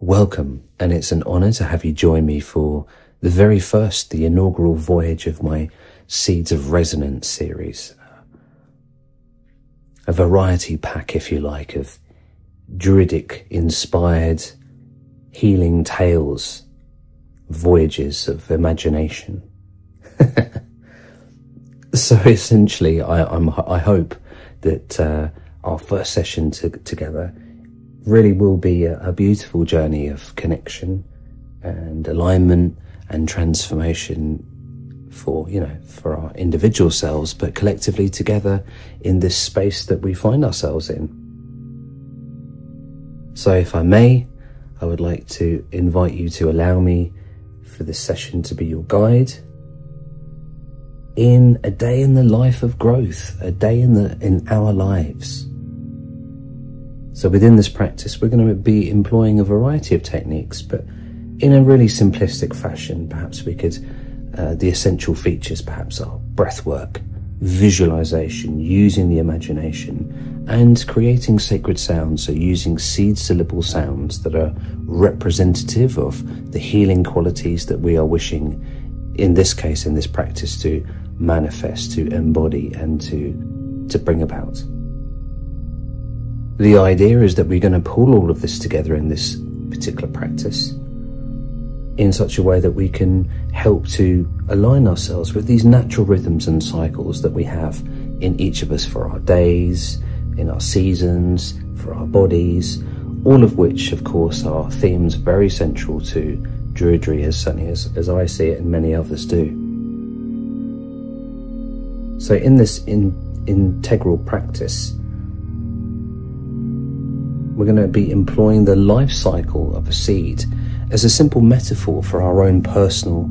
Welcome, and it's an honour to have you join me for the very first, the inaugural voyage of my Seeds of Resonance series. A variety pack, if you like, of druidic inspired healing tales, voyages of imagination. so essentially, I, I'm, I hope that uh, our first session to, together really will be a, a beautiful journey of connection and alignment and transformation for you know for our individual selves but collectively together in this space that we find ourselves in. So if i may i would like to invite you to allow me for this session to be your guide in a day in the life of growth a day in the in our lives so within this practice, we're going to be employing a variety of techniques, but in a really simplistic fashion. Perhaps we could, uh, the essential features perhaps are breath work, visualization, using the imagination, and creating sacred sounds, so using seed syllable sounds that are representative of the healing qualities that we are wishing, in this case, in this practice, to manifest, to embody, and to, to bring about. The idea is that we're going to pull all of this together in this particular practice in such a way that we can help to align ourselves with these natural rhythms and cycles that we have in each of us for our days, in our seasons, for our bodies, all of which, of course, are themes very central to Druidry, as certainly as, as I see it and many others do. So, in this in, integral practice, we're going to be employing the life cycle of a seed as a simple metaphor for our own personal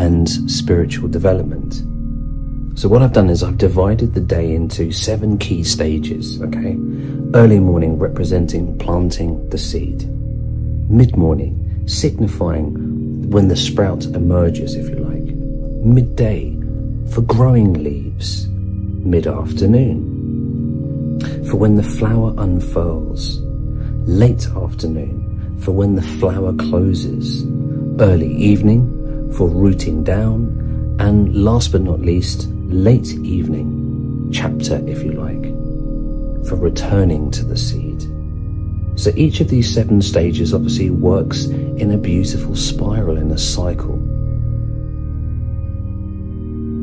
and spiritual development. So what I've done is I've divided the day into seven key stages, okay? Early morning representing planting the seed. Mid-morning signifying when the sprout emerges, if you like. Midday for growing leaves. Mid-afternoon for when the flower unfurls late afternoon for when the flower closes, early evening for rooting down, and last but not least, late evening, chapter if you like, for returning to the seed. So each of these seven stages obviously works in a beautiful spiral, in a cycle.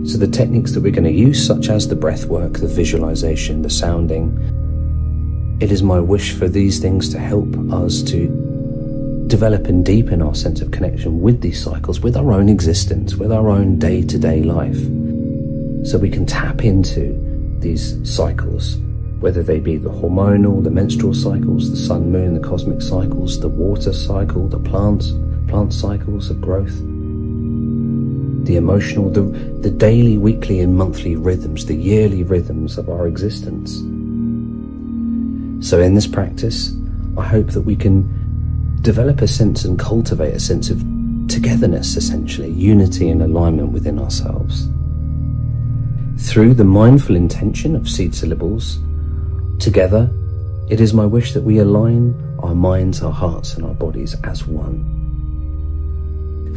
So the techniques that we're going to use, such as the breath work, the visualization, the sounding, it is my wish for these things to help us to develop and deepen our sense of connection with these cycles, with our own existence, with our own day to day life. So we can tap into these cycles, whether they be the hormonal, the menstrual cycles, the sun, moon, the cosmic cycles, the water cycle, the plants, plant cycles of growth, the emotional, the, the daily, weekly, and monthly rhythms, the yearly rhythms of our existence. So, in this practice, I hope that we can develop a sense and cultivate a sense of togetherness, essentially, unity and alignment within ourselves. Through the mindful intention of seed syllables, together, it is my wish that we align our minds, our hearts, and our bodies as one.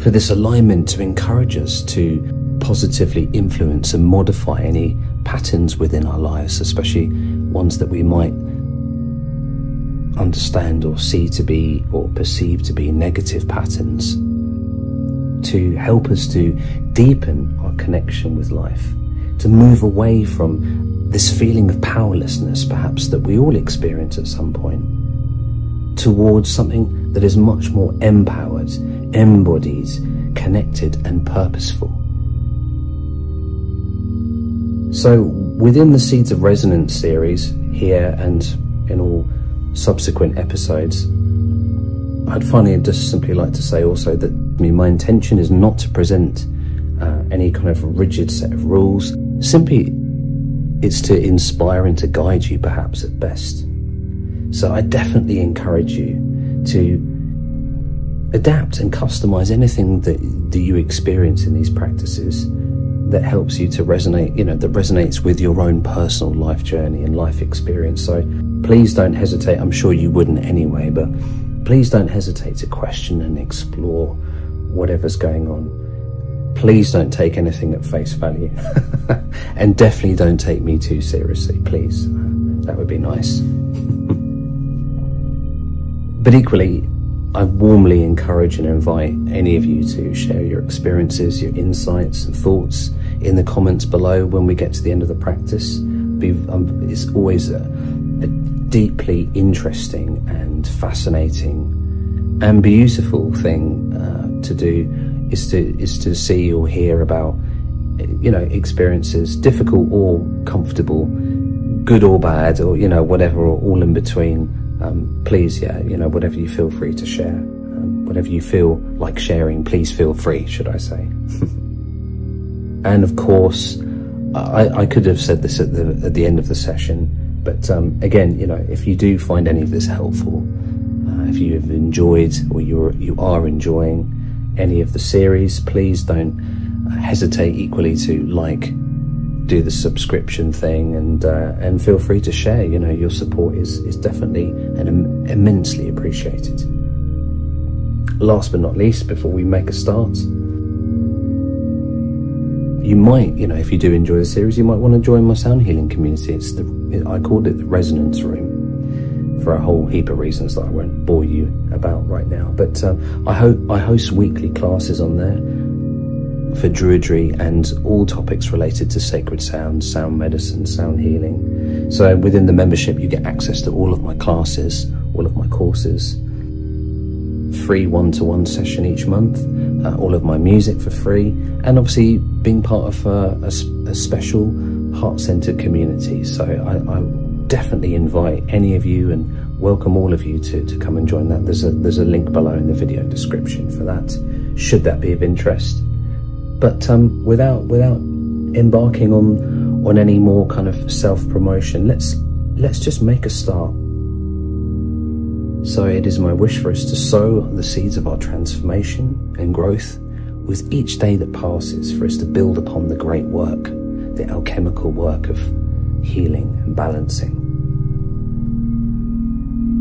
For this alignment to encourage us to positively influence and modify any patterns within our lives, especially ones that we might understand or see to be or perceive to be negative patterns to help us to deepen our connection with life, to move away from this feeling of powerlessness, perhaps that we all experience at some point, towards something that is much more empowered, embodied, connected, and purposeful. So, within the Seeds of Resonance series, here and in all subsequent episodes. I'd finally just simply like to say also that I mean, my intention is not to present uh, any kind of rigid set of rules. Simply, it's to inspire and to guide you, perhaps at best. So I definitely encourage you to adapt and customize anything that, that you experience in these practices that helps you to resonate, you know, that resonates with your own personal life journey and life experience. So please don't hesitate. I'm sure you wouldn't anyway, but please don't hesitate to question and explore whatever's going on. Please don't take anything at face value. and definitely don't take me too seriously, please. That would be nice. but equally, I warmly encourage and invite any of you to share your experiences, your insights and thoughts in the comments below when we get to the end of the practice. Um, it's always a, a deeply interesting and fascinating and beautiful thing uh, to do is to is to see or hear about you know experiences difficult or comfortable good or bad or you know whatever or all in between um, please, yeah, you know, whatever you feel free to share, um, whatever you feel like sharing, please feel free, should I say. and of course, I, I, could have said this at the, at the end of the session, but um, again, you know, if you do find any of this helpful, uh, if you have enjoyed or you're, you are enjoying any of the series, please don't hesitate equally to like, do the subscription thing and uh, and feel free to share. You know, your support is is definitely and Im immensely appreciated. Last but not least, before we make a start, you might, you know, if you do enjoy the series, you might want to join my sound healing community. It's the I called it the Resonance Room for a whole heap of reasons that I won't bore you about right now. But uh, I hope I host weekly classes on there for Druidry and all topics related to sacred sound, sound medicine, sound healing. So within the membership, you get access to all of my classes, all of my courses, free one-to-one session each month, uh, all of my music for free, and obviously being part of a, a, special heart-centered community. So I, I definitely invite any of you and welcome all of you to, to come and join that. There's a, there's a link below in the video description for that, should that be of interest. But um, without without embarking on on any more kind of self promotion, let's let's just make a start. So it is my wish for us to sow the seeds of our transformation and growth with each day that passes, for us to build upon the great work, the alchemical work of healing and balancing.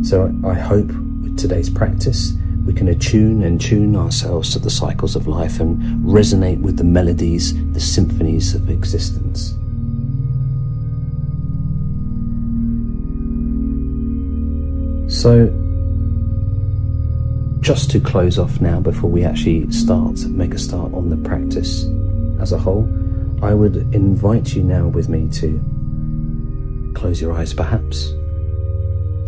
So I hope with today's practice we can attune and tune ourselves to the cycles of life and resonate with the melodies, the symphonies of existence. So, just to close off now before we actually start, make a start on the practice as a whole, I would invite you now with me to close your eyes perhaps,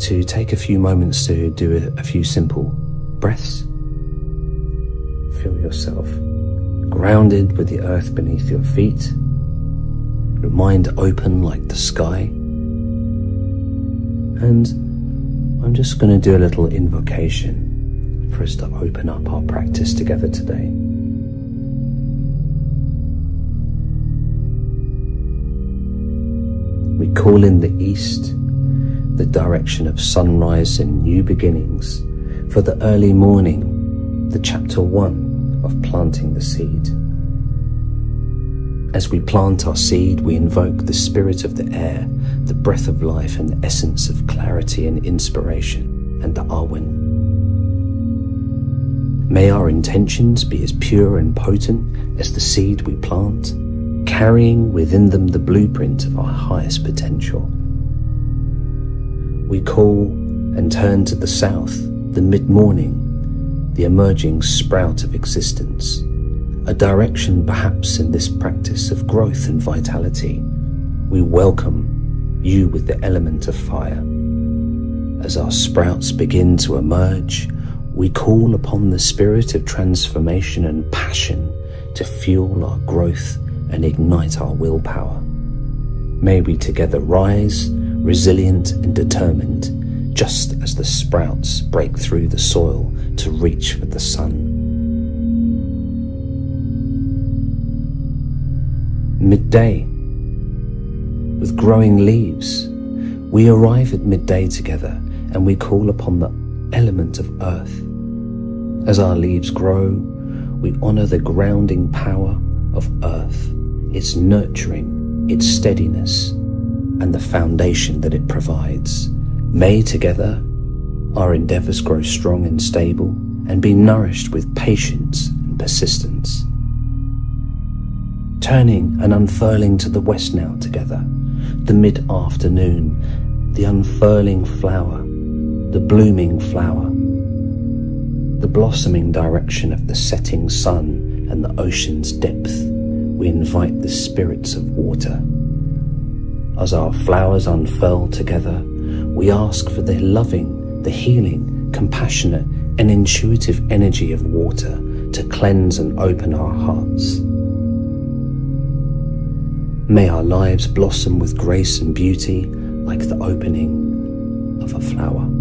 to take a few moments to do a, a few simple breaths. Feel yourself grounded with the earth beneath your feet, your mind open like the sky. And I'm just going to do a little invocation for us to open up our practice together today. We call in the east, the direction of sunrise and new beginnings for the early morning, the chapter one of planting the seed. As we plant our seed, we invoke the spirit of the air, the breath of life, and the essence of clarity and inspiration, and the Awen. May our intentions be as pure and potent as the seed we plant, carrying within them the blueprint of our highest potential. We call and turn to the south the mid-morning, the emerging sprout of existence, a direction perhaps in this practice of growth and vitality. We welcome you with the element of fire. As our sprouts begin to emerge, we call upon the spirit of transformation and passion to fuel our growth and ignite our willpower. May we together rise, resilient and determined, just as the sprouts break through the soil to reach for the sun. Midday. With growing leaves, we arrive at midday together and we call upon the element of earth. As our leaves grow, we honor the grounding power of earth, its nurturing, its steadiness, and the foundation that it provides. May together our endeavours grow strong and stable, and be nourished with patience and persistence. Turning and unfurling to the west now together, the mid afternoon, the unfurling flower, the blooming flower, the blossoming direction of the setting sun and the ocean's depth, we invite the spirits of water. As our flowers unfurl together, we ask for the loving, the healing, compassionate, and intuitive energy of water to cleanse and open our hearts. May our lives blossom with grace and beauty like the opening of a flower.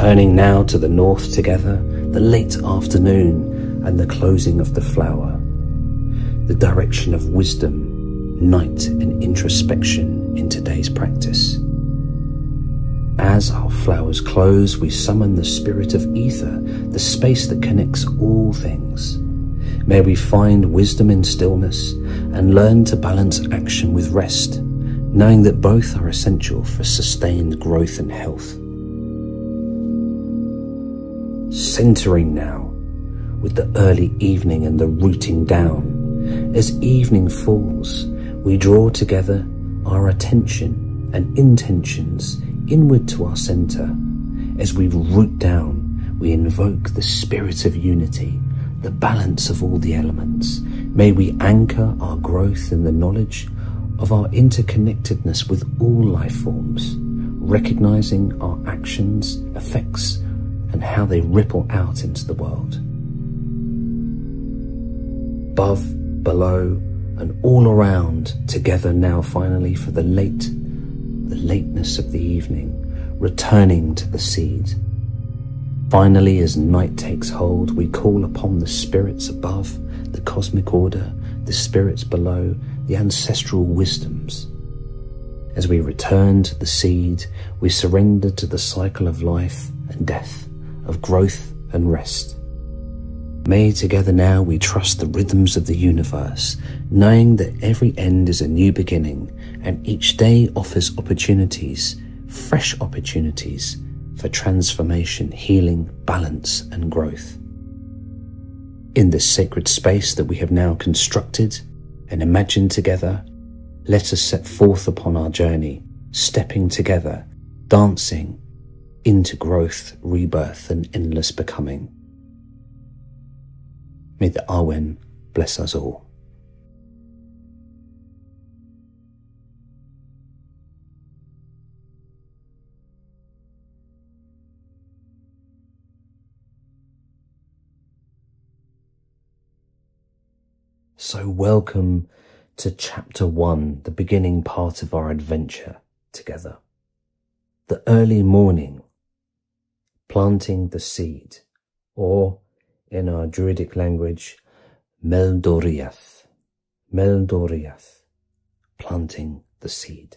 Turning now to the north together, the late afternoon and the closing of the flower, the direction of wisdom, night, and introspection in today's practice. As our flowers close, we summon the spirit of ether, the space that connects all things. May we find wisdom in stillness and learn to balance action with rest, knowing that both are essential for sustained growth and health centering now with the early evening and the rooting down. As evening falls, we draw together our attention and intentions inward to our center. As we root down, we invoke the spirit of unity, the balance of all the elements. May we anchor our growth in the knowledge of our interconnectedness with all life forms, recognizing our actions, effects, and how they ripple out into the world. Above, below, and all around, together now finally for the late, the lateness of the evening, returning to the seed. Finally, as night takes hold, we call upon the spirits above, the cosmic order, the spirits below, the ancestral wisdoms. As we return to the seed, we surrender to the cycle of life and death of growth and rest. May together now we trust the rhythms of the universe, knowing that every end is a new beginning and each day offers opportunities, fresh opportunities for transformation, healing, balance, and growth. In this sacred space that we have now constructed and imagined together, let us set forth upon our journey, stepping together, dancing, into growth, rebirth, and endless becoming. May the Awen bless us all. So, welcome to chapter one, the beginning part of our adventure together. The early morning planting the seed, or in our Druidic language, Meldoriath, Meldoriath, planting the seed.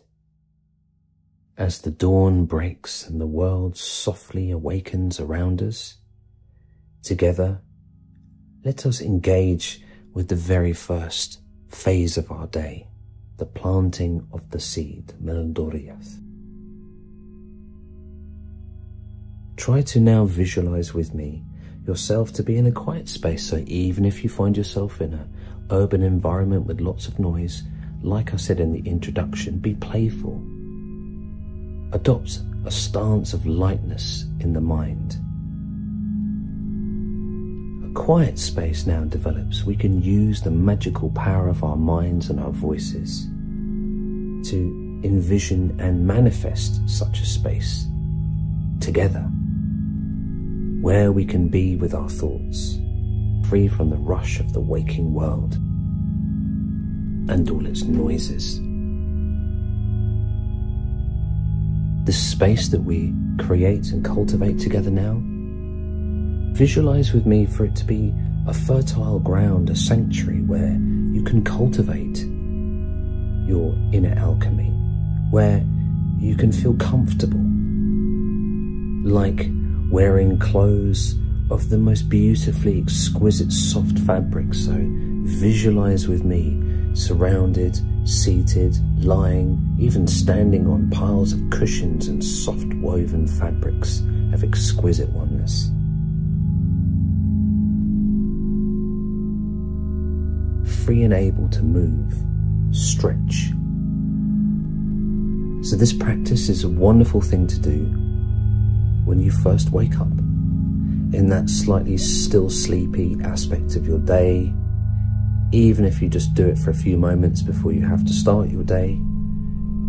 As the dawn breaks and the world softly awakens around us, together, let us engage with the very first phase of our day, the planting of the seed, Meldoriath. Try to now visualize with me yourself to be in a quiet space. So even if you find yourself in an urban environment with lots of noise, like I said in the introduction, be playful. Adopt a stance of lightness in the mind. A quiet space now develops. We can use the magical power of our minds and our voices to envision and manifest such a space together where we can be with our thoughts, free from the rush of the waking world and all its noises. The space that we create and cultivate together now, visualize with me for it to be a fertile ground, a sanctuary where you can cultivate your inner alchemy, where you can feel comfortable, like wearing clothes of the most beautifully exquisite soft fabric. So visualize with me surrounded, seated, lying, even standing on piles of cushions and soft woven fabrics of exquisite oneness. Free and able to move, stretch. So, this practice is a wonderful thing to do when you first wake up in that slightly still sleepy aspect of your day, even if you just do it for a few moments before you have to start your day,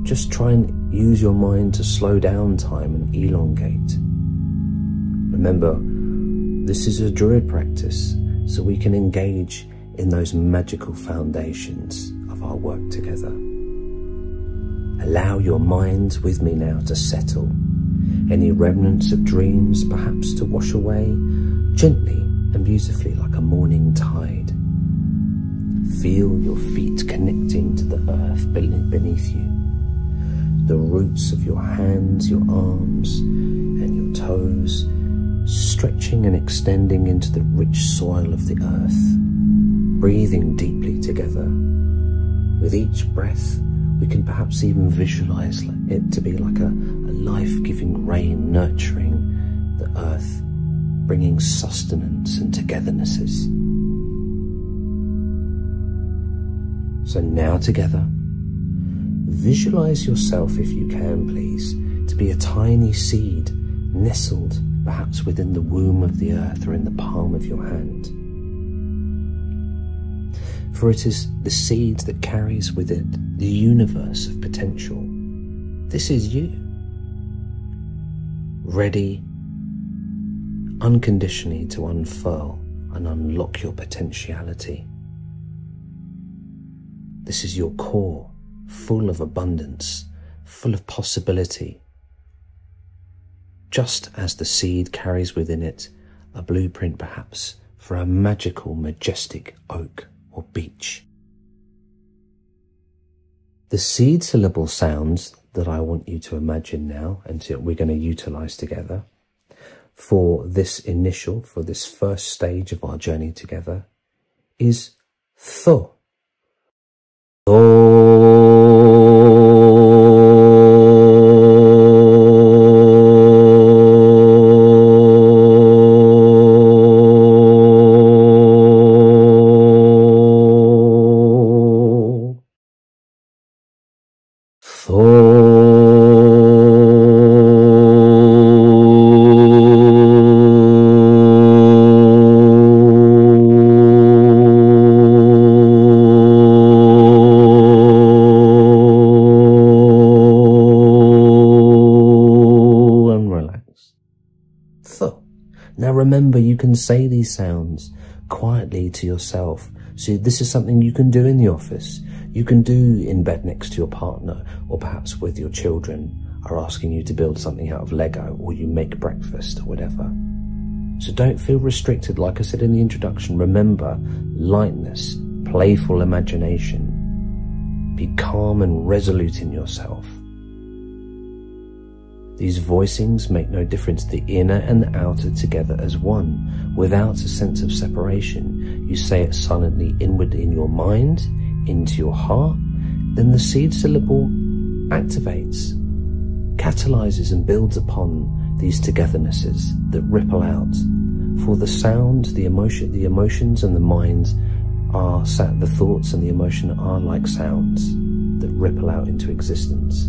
just try and use your mind to slow down time and elongate. Remember, this is a druid practice, so we can engage in those magical foundations of our work together. Allow your mind with me now to settle any remnants of dreams perhaps to wash away gently and beautifully like a morning tide. Feel your feet connecting to the earth beneath you, the roots of your hands, your arms, and your toes stretching and extending into the rich soil of the earth, breathing deeply together. With each breath, we can perhaps even visualize it to be like a, life giving rain nurturing the earth, bringing sustenance and togethernesses. So now together, visualize yourself, if you can please, to be a tiny seed nestled perhaps within the womb of the earth or in the palm of your hand for it is the seed that carries with it the universe of potential. This is you, ready unconditionally to unfurl and unlock your potentiality. This is your core, full of abundance, full of possibility. Just as the seed carries within it a blueprint, perhaps, for a magical, majestic oak or beech. The seed syllable sounds that I want you to imagine now and to, we're going to utilize together for this initial, for this first stage of our journey together is tho. remember these sounds quietly to yourself. So this is something you can do in the office. You can do in bed next to your partner or perhaps with your children are asking you to build something out of Lego or you make breakfast or whatever. So don't feel restricted. Like I said in the introduction, remember lightness, playful imagination. Be calm and resolute in yourself. These voicings make no difference, the inner and the outer together as one, without a sense of separation. You say it silently inward in your mind, into your heart, then the seed syllable activates, catalyzes and builds upon these togethernesses that ripple out. For the sound, the emotion, the emotions and the minds are sat, the thoughts and the emotion are like sounds that ripple out into existence.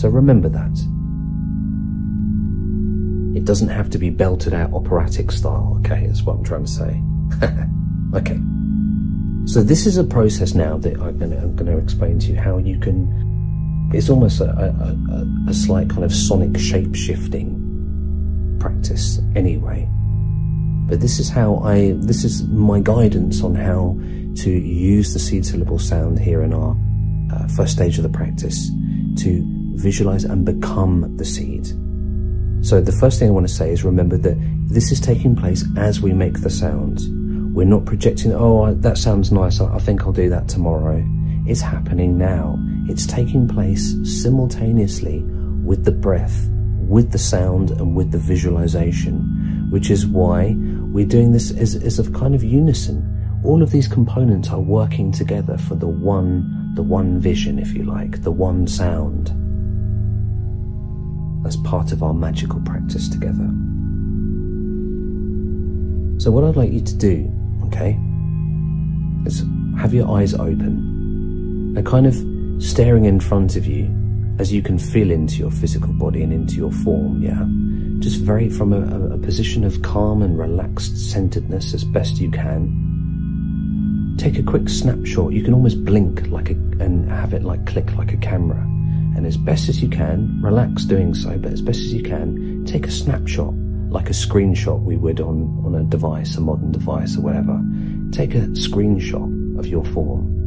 So remember that. It doesn't have to be belted out operatic style, okay, is what I'm trying to say. okay. So this is a process now that I'm going, to, I'm to explain to you how you can, it's almost a, a, a, slight kind of sonic shape-shifting practice anyway. But this is how I, this is my guidance on how to use the seed syllable sound here in our uh, first stage of the practice to visualize and become the seed. So the first thing I want to say is remember that this is taking place as we make the sounds. We're not projecting, oh, that sounds nice. I think I'll do that tomorrow. It's happening now. It's taking place simultaneously with the breath, with the sound, and with the visualization, which is why we're doing this as, as a kind of unison. all of these components are working together for the one, the one vision, if you like, the one sound as part of our magical practice together. So, what I'd like you to do, okay, is have your eyes open and kind of staring in front of you as you can feel into your physical body and into your form, yeah? Just very from a, a position of calm and relaxed centeredness as best you can. Take a quick snapshot. You can almost blink like a, and have it like click like a camera. And as best as you can, relax doing so, but as best as you can, take a snapshot like a screenshot we would on, on a device, a modern device or whatever. Take a screenshot of your form.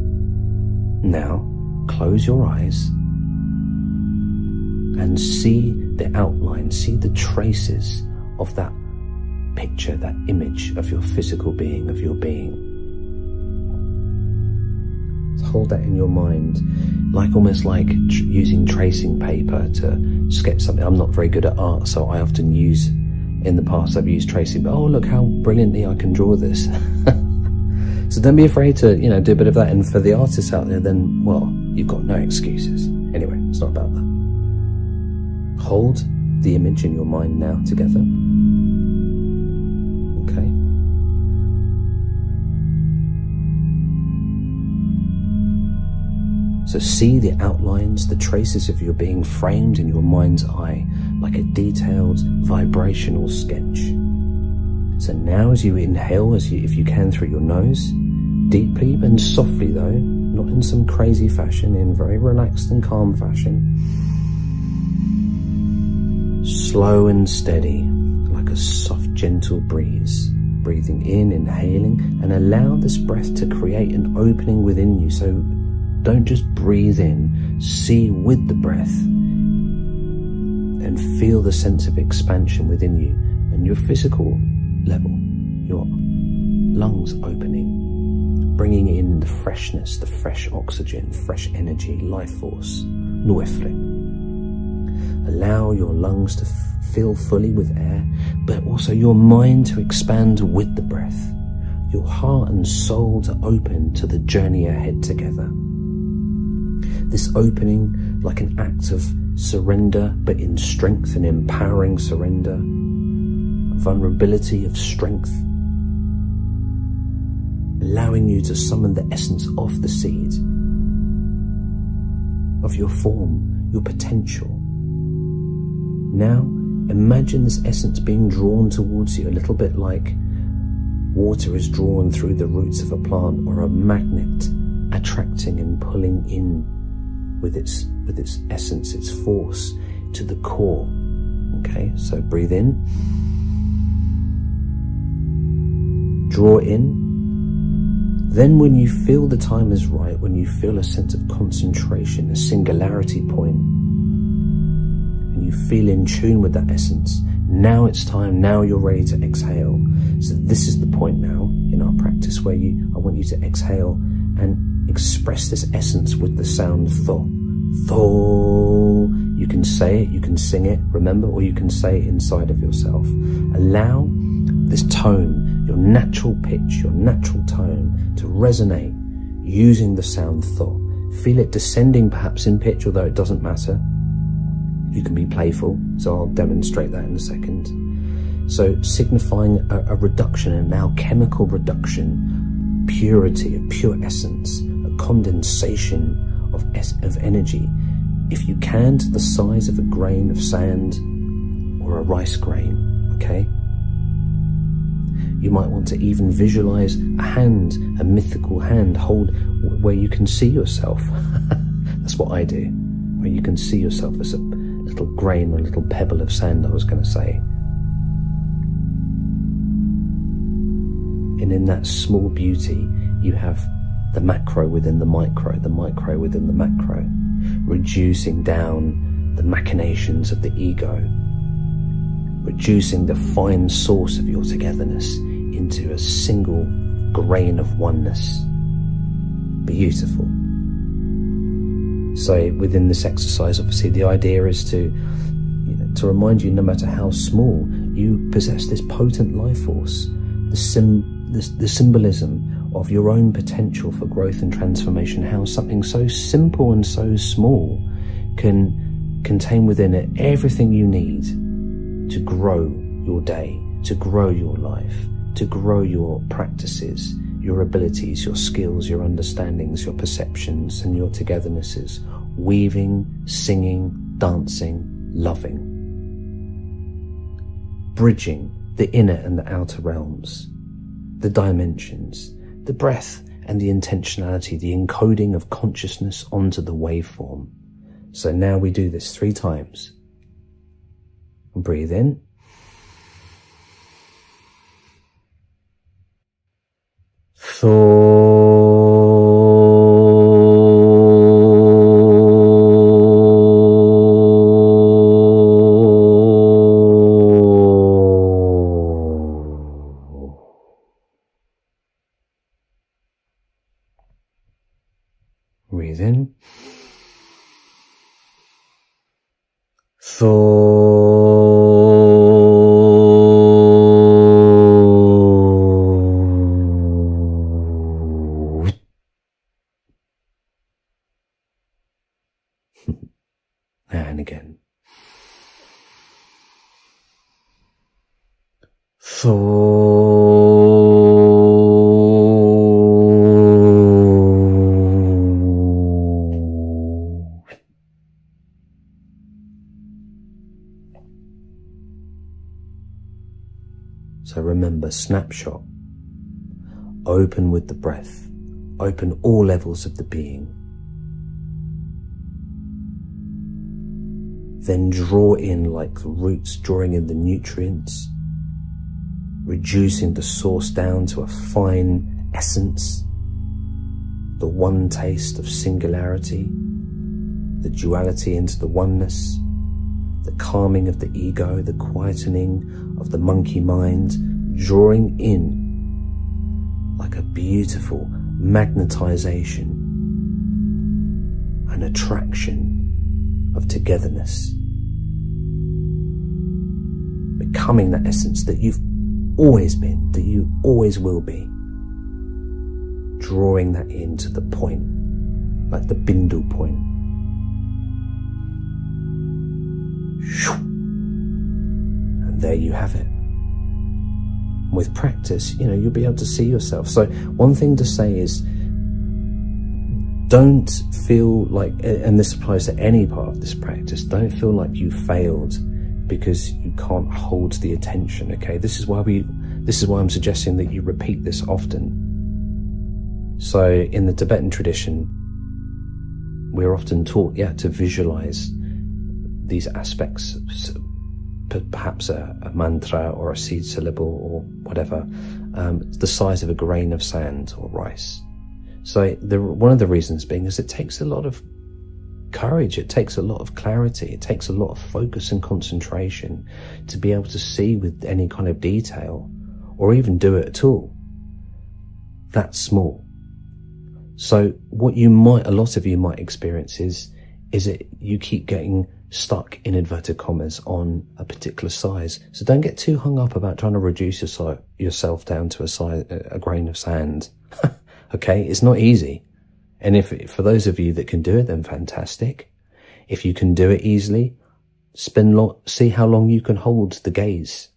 Now, close your eyes and see the outline, see the traces of that picture, that image of your physical being, of your being. Hold that in your mind, like almost like tr using tracing paper to sketch something. I'm not very good at art, so I often use, in the past, I've used tracing, but oh, look how brilliantly I can draw this. so don't be afraid to, you know, do a bit of that. And for the artists out there, then, well, you've got no excuses. Anyway, it's not about that. Hold the image in your mind now together. So see the outlines, the traces of your being framed in your mind's eye like a detailed vibrational sketch. So now as you inhale, as you, if you can through your nose, deeply and softly though, not in some crazy fashion, in very relaxed and calm fashion, slow and steady, like a soft, gentle breeze. Breathing in, inhaling, and allow this breath to create an opening within you. So don't just breathe in, see with the breath and feel the sense of expansion within you and your physical level, your lungs opening, bringing in the freshness, the fresh oxygen, fresh energy, life force. Allow your lungs to fill fully with air, but also your mind to expand with the breath, your heart and soul to open to the journey ahead together. This opening, like an act of surrender, but in strength and empowering surrender, vulnerability of strength, allowing you to summon the essence of the seed, of your form, your potential, now, imagine this essence being drawn towards you a little bit like water is drawn through the roots of a plant or a magnet attracting and pulling in with its with its essence, its force to the core. Okay, so breathe in. Draw in. Then when you feel the time is right, when you feel a sense of concentration, a singularity and you feel in tune with that essence. Now it's time, now you're ready to exhale. So this is the point now in our practice where you I want you to exhale and express this essence with the sound tho. Tho. You can say it, you can sing it, remember, or you can say it inside of yourself. Allow this tone, your natural pitch, your natural tone to resonate using the sound tho. Feel it descending perhaps in pitch, although it doesn't matter you can be playful. So I'll demonstrate that in a second. So signifying a, a reduction, an alchemical reduction, purity, a pure essence, condensation of, of energy. If you can, to the size of a grain of sand or a rice grain, okay? You might want to even visualize a hand, a mythical hand, hold where you can see yourself. That's what I do, where you can see yourself as a little grain or a little pebble of sand, I was going to say. And in that small beauty, you have the macro within the micro, the micro within the macro, reducing down the machinations of the ego, reducing the fine source of your togetherness into a single grain of oneness. Beautiful. So within this exercise, obviously the idea is to you know, to remind you, no matter how small, you possess this potent life force. The sim the, the symbolism of your own potential for growth and transformation, how something so simple and so small can contain within it everything you need to grow your day, to grow your life, to grow your practices, your abilities, your skills, your understandings, your perceptions, and your togethernesses, weaving, singing, dancing, loving, bridging the inner and the outer realms, the dimensions, the breath and the intentionality, the encoding of consciousness onto the waveform. So now we do this three times. Breathe in. Breathe Thor. So remember, snapshot. Open with the breath. Open all levels of the being. Then draw in like the roots drawing in the nutrients, reducing the source down to a fine essence, the one taste of singularity, the duality into the oneness, the calming of the ego, the quietening of the monkey mind, drawing in like a beautiful magnetization, an attraction of togetherness, becoming that essence that you've always been, that you always will be, drawing that into the point, like the bindu point. And there you have it. With practice, you know, you'll be able to see yourself. So, one thing to say is don't feel like, and this applies to any part of this practice, don't feel like you failed because you can't hold the attention. Okay, this is why we, this is why I'm suggesting that you repeat this often. So, in the Tibetan tradition, we're often taught, yeah, to visualize these aspects, perhaps a, a mantra or a seed syllable or whatever, um, the size of a grain of sand or rice. So the, one of the reasons being is it takes a lot of courage, it takes a lot of clarity, it takes a lot of focus and concentration to be able to see with any kind of detail or even do it at all. That's small. So what you might, a lot of you might experience is, is it you keep getting stuck in inverted commas on a particular size. So don't get too hung up about trying to reduce your, yourself down to a size, a grain of sand. okay, it's not easy. And if for those of you that can do it, then fantastic. If you can do it easily, spend long, see how long you can hold the gaze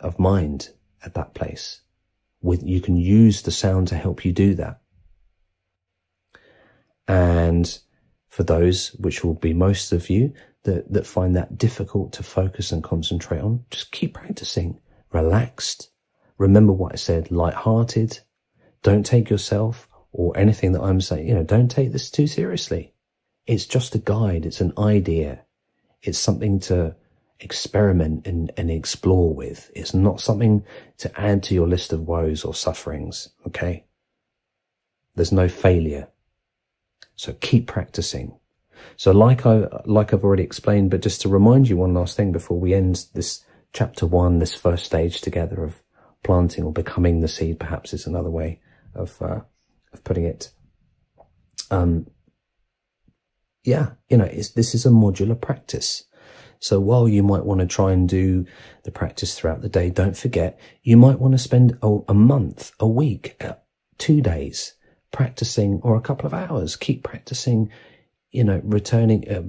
of mind at that place. With you can use the sound to help you do that. And for those, which will be most of you, that, that find that difficult to focus and concentrate on, just keep practicing. Relaxed. Remember what I said, light-hearted. Don't take yourself or anything that I'm saying, you know, don't take this too seriously. It's just a guide. It's an idea. It's something to experiment and, and explore with. It's not something to add to your list of woes or sufferings. Okay. There's no failure. So keep practicing. So like I, like I've already explained, but just to remind you one last thing before we end this chapter one, this first stage together of planting or becoming the seed, perhaps is another way of, uh, of putting it. Um, yeah, you know, this is a modular practice. So while you might want to try and do the practice throughout the day, don't forget, you might want to spend a, a month, a week, uh, two days practicing or a couple of hours. Keep practicing, you know, returning, uh,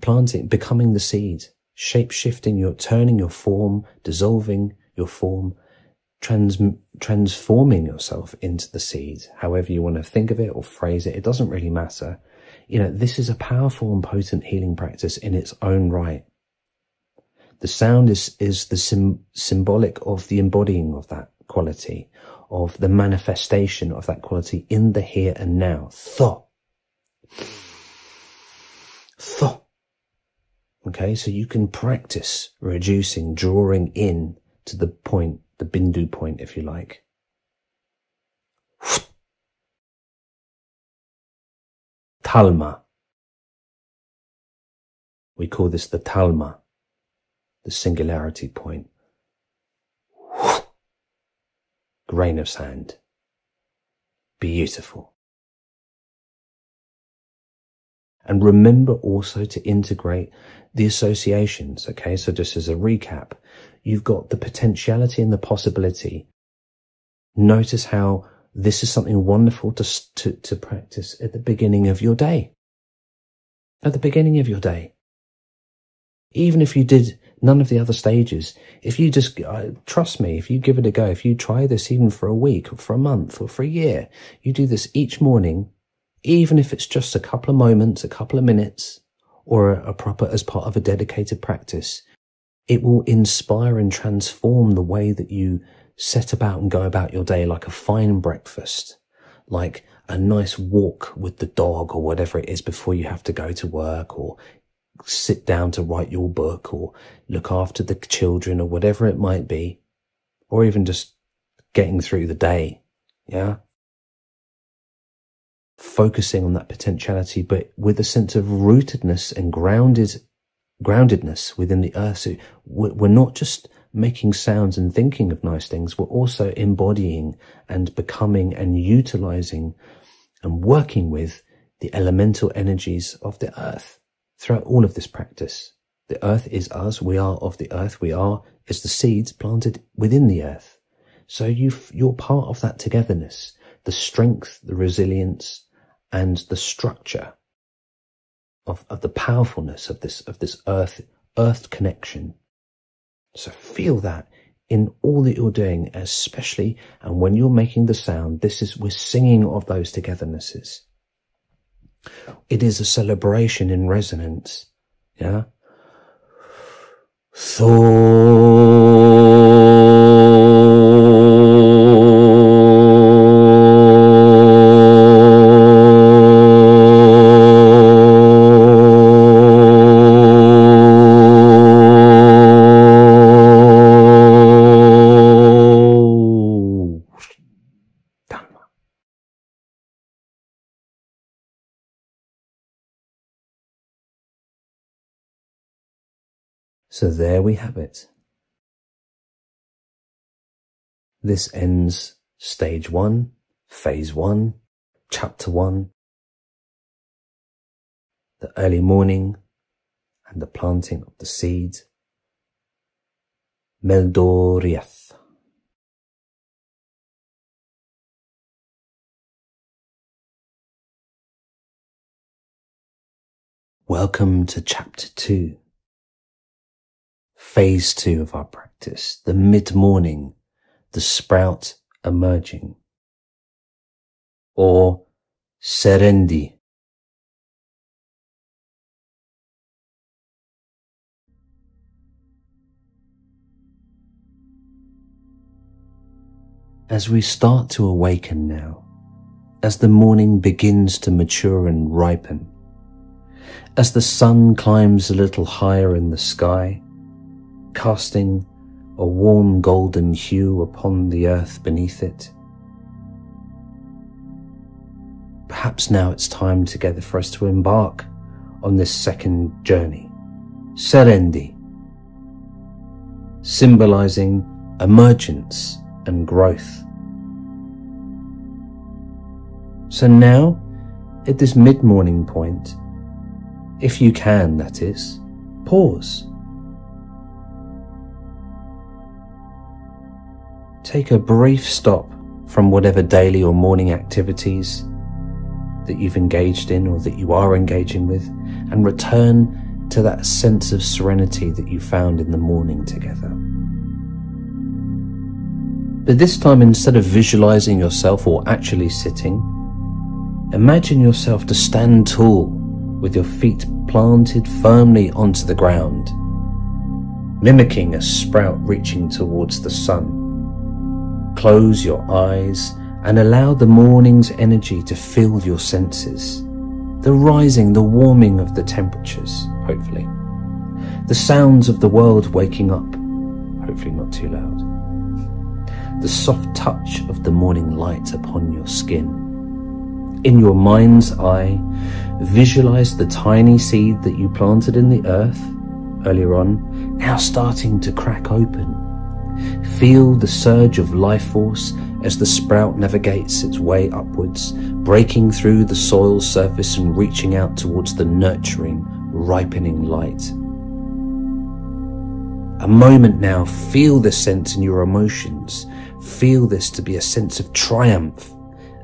planting, becoming the seed, shape shifting your, turning your form, dissolving your form, trans, transforming yourself into the seed, however you want to think of it or phrase it. It doesn't really matter. You know, this is a powerful and potent healing practice in its own right. The sound is, is the sim, symbolic of the embodying of that quality, of the manifestation of that quality in the here and now. Tho. Tho. Okay, so you can practice reducing, drawing in to the point, the bindu point, if you like. Talma. We call this the Talma, the singularity point. Grain of sand. Beautiful. And remember also to integrate the associations. Okay. So just as a recap, you've got the potentiality and the possibility. Notice how this is something wonderful to, to, to practice at the beginning of your day. At the beginning of your day. Even if you did none of the other stages, if you just, uh, trust me, if you give it a go, if you try this even for a week or for a month or for a year, you do this each morning, even if it's just a couple of moments, a couple of minutes, or a, a proper, as part of a dedicated practice, it will inspire and transform the way that you set about and go about your day like a fine breakfast, like a nice walk with the dog or whatever it is before you have to go to work or sit down to write your book or look after the children or whatever it might be, or even just getting through the day. Yeah. Focusing on that potentiality, but with a sense of rootedness and grounded, groundedness within the earth. So we're not just making sounds and thinking of nice things. We're also embodying and becoming and utilizing and working with the elemental energies of the earth throughout all of this practice. The earth is us. We are of the earth. We are as the seeds planted within the earth. So you, you're part of that togetherness, the strength, the resilience, and the structure of, of the powerfulness of this, of this earth, earth connection. So feel that in all that you're doing, especially, and when you're making the sound, this is, we're singing of those togethernesses. It is a celebration in resonance. Yeah. So So there we have it. This ends stage one, phase one, chapter one, the early morning and the planting of the seed. Meldoriath. Welcome to chapter two phase two of our practice, the mid-morning, the sprout emerging, or serendi. As we start to awaken now, as the morning begins to mature and ripen, as the sun climbs a little higher in the sky, casting a warm golden hue upon the earth beneath it. Perhaps now it's time together for us to embark on this second journey, Serendi, symbolizing emergence and growth. So now, at this mid-morning point, if you can, that is, pause Take a brief stop from whatever daily or morning activities that you've engaged in or that you are engaging with and return to that sense of serenity that you found in the morning together. But this time, instead of visualizing yourself or actually sitting, imagine yourself to stand tall with your feet planted firmly onto the ground, mimicking a sprout reaching towards the sun. Close your eyes and allow the morning's energy to fill your senses. The rising, the warming of the temperatures, hopefully. The sounds of the world waking up, hopefully not too loud. The soft touch of the morning light upon your skin. In your mind's eye, visualize the tiny seed that you planted in the earth earlier on, now starting to crack open Feel the surge of life force as the sprout navigates its way upwards, breaking through the soil surface and reaching out towards the nurturing, ripening light. A moment now, feel this sense in your emotions. Feel this to be a sense of triumph,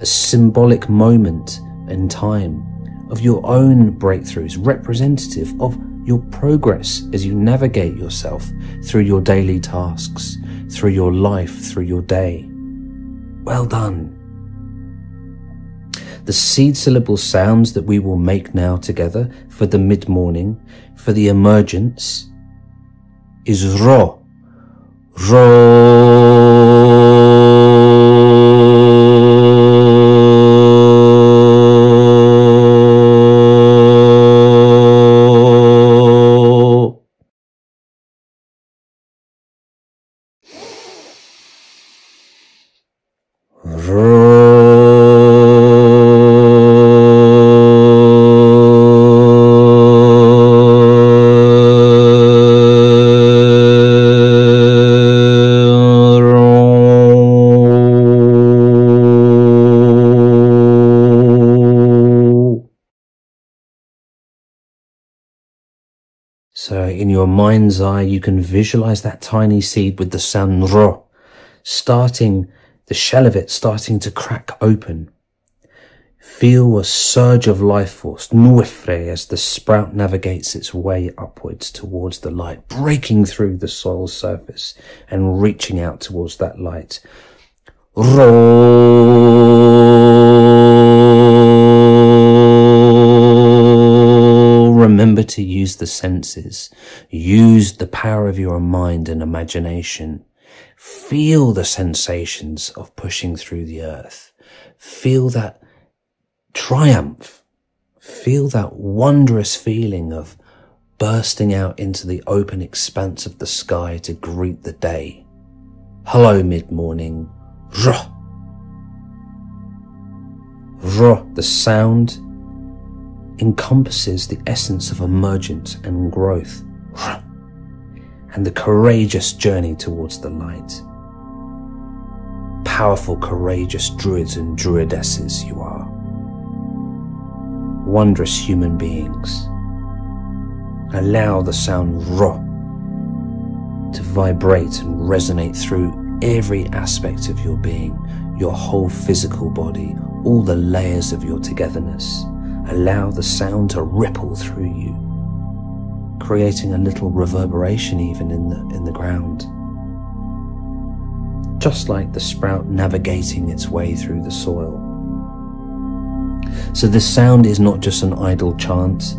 a symbolic moment in time of your own breakthroughs, representative of your progress as you navigate yourself through your daily tasks, through your life, through your day. Well done. The seed syllable sounds that we will make now together for the mid morning, for the emergence, is ro. Ro. Your mind's eye, you can visualize that tiny seed with the ro, starting, the shell of it starting to crack open. Feel a surge of life force, nuefre, as the sprout navigates its way upwards towards the light, breaking through the soil surface and reaching out towards that light. remember use the senses. Use the power of your mind and imagination. Feel the sensations of pushing through the earth. Feel that triumph. Feel that wondrous feeling of bursting out into the open expanse of the sky to greet the day. Hello, mid-morning. Ruh. Ruh, the sound encompasses the essence of emergence and growth and the courageous journey towards the light. Powerful, courageous druids and druidesses you are. Wondrous human beings. Allow the sound Ro to vibrate and resonate through every aspect of your being, your whole physical body, all the layers of your togetherness allow the sound to ripple through you, creating a little reverberation even in the, in the ground. Just like the sprout navigating its way through the soil. So this sound is not just an idle chant,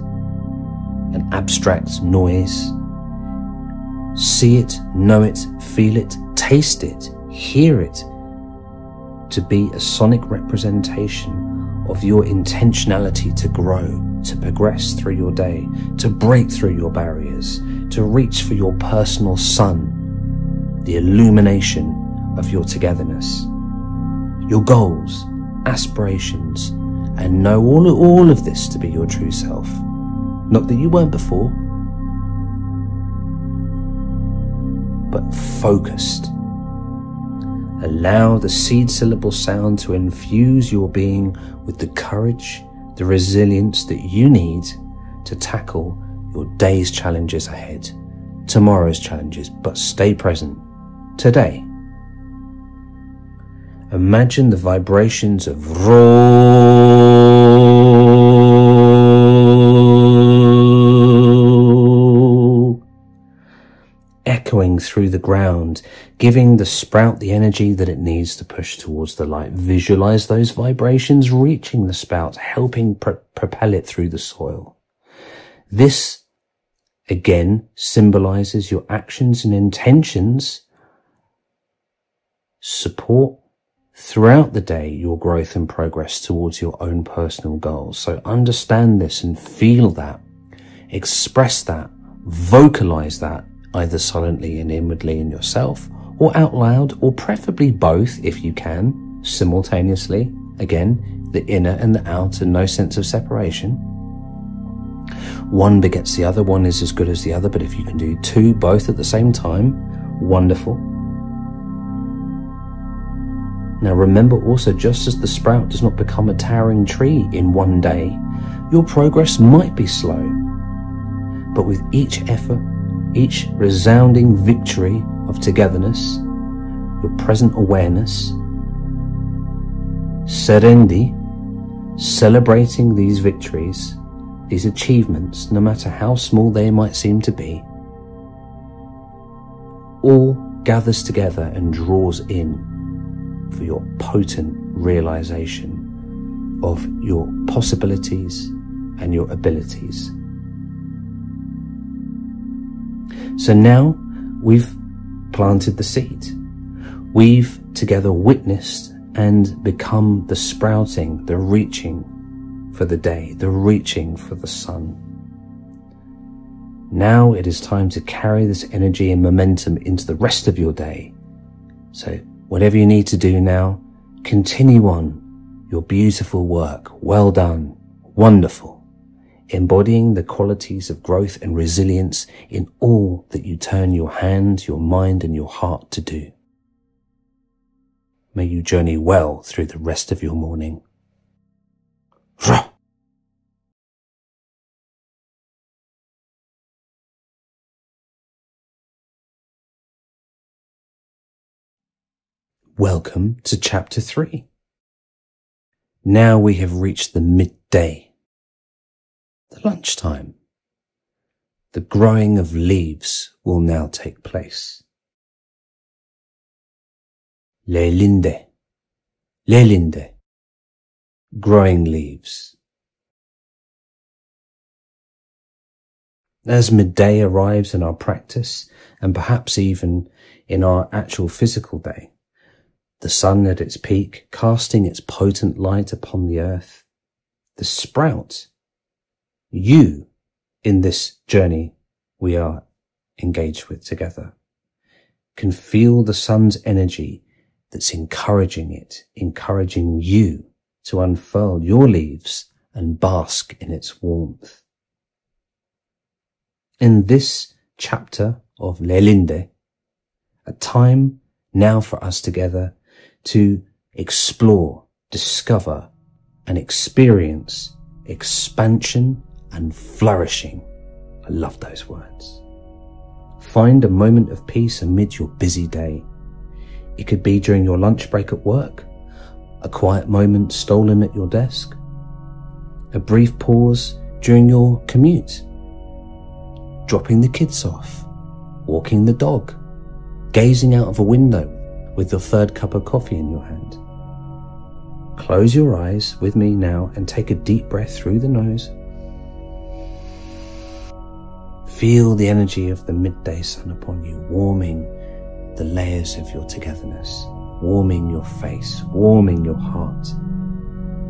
an abstract noise. See it, know it, feel it, taste it, hear it, to be a sonic representation of your intentionality to grow, to progress through your day, to break through your barriers, to reach for your personal sun, the illumination of your togetherness, your goals, aspirations, and know all, all of this to be your true self. Not that you weren't before, but focused Allow the seed syllable sound to infuse your being with the courage, the resilience that you need to tackle your day's challenges ahead, tomorrow's challenges, but stay present today. Imagine the vibrations of ro through the ground, giving the sprout the energy that it needs to push towards the light. Visualize those vibrations reaching the spout, helping pr- propel it through the soil. This again symbolizes your actions and intentions support throughout the day your growth and progress towards your own personal goals. So understand this and feel that, express that, vocalize that either silently and inwardly in yourself or out loud or preferably both if you can simultaneously. Again, the inner and the outer, no sense of separation. One begets the other, one is as good as the other, but if you can do two both at the same time, wonderful. Now remember also, just as the sprout does not become a towering tree in one day, your progress might be slow. But with each effort, each resounding victory of togetherness, your present awareness, serendi, celebrating these victories, these achievements, no matter how small they might seem to be, all gathers together and draws in for your potent realization of your possibilities and your abilities. So now we've planted the seed. We've together witnessed and become the sprouting, the reaching for the day, the reaching for the sun. Now it is time to carry this energy and momentum into the rest of your day. So Whatever you need to do now, continue on your beautiful work. Well done. Wonderful. Embodying the qualities of growth and resilience in all that you turn your hand, your mind, and your heart to do. May you journey well through the rest of your morning. Welcome to chapter three. Now we have reached the midday, the lunchtime. The growing of leaves will now take place. Lelinde, lelinde, growing leaves. As midday arrives in our practice, and perhaps even in our actual physical day, the sun at its peak, casting its potent light upon the earth. The sprout, you in this journey we are engaged with together, can feel the sun's energy that's encouraging it, encouraging you to unfurl your leaves and bask in its warmth. In this chapter of Lelinde, a time now for us together to explore, discover, and experience expansion and flourishing. I love those words. Find a moment of peace amid your busy day. It could be during your lunch break at work, a quiet moment stolen at your desk, a brief pause during your commute, dropping the kids off, walking the dog, gazing out of a window with your third cup of coffee in your hand. Close your eyes with me now and take a deep breath through the nose. Feel the energy of the midday sun upon you, warming the layers of your togetherness, warming your face, warming your heart,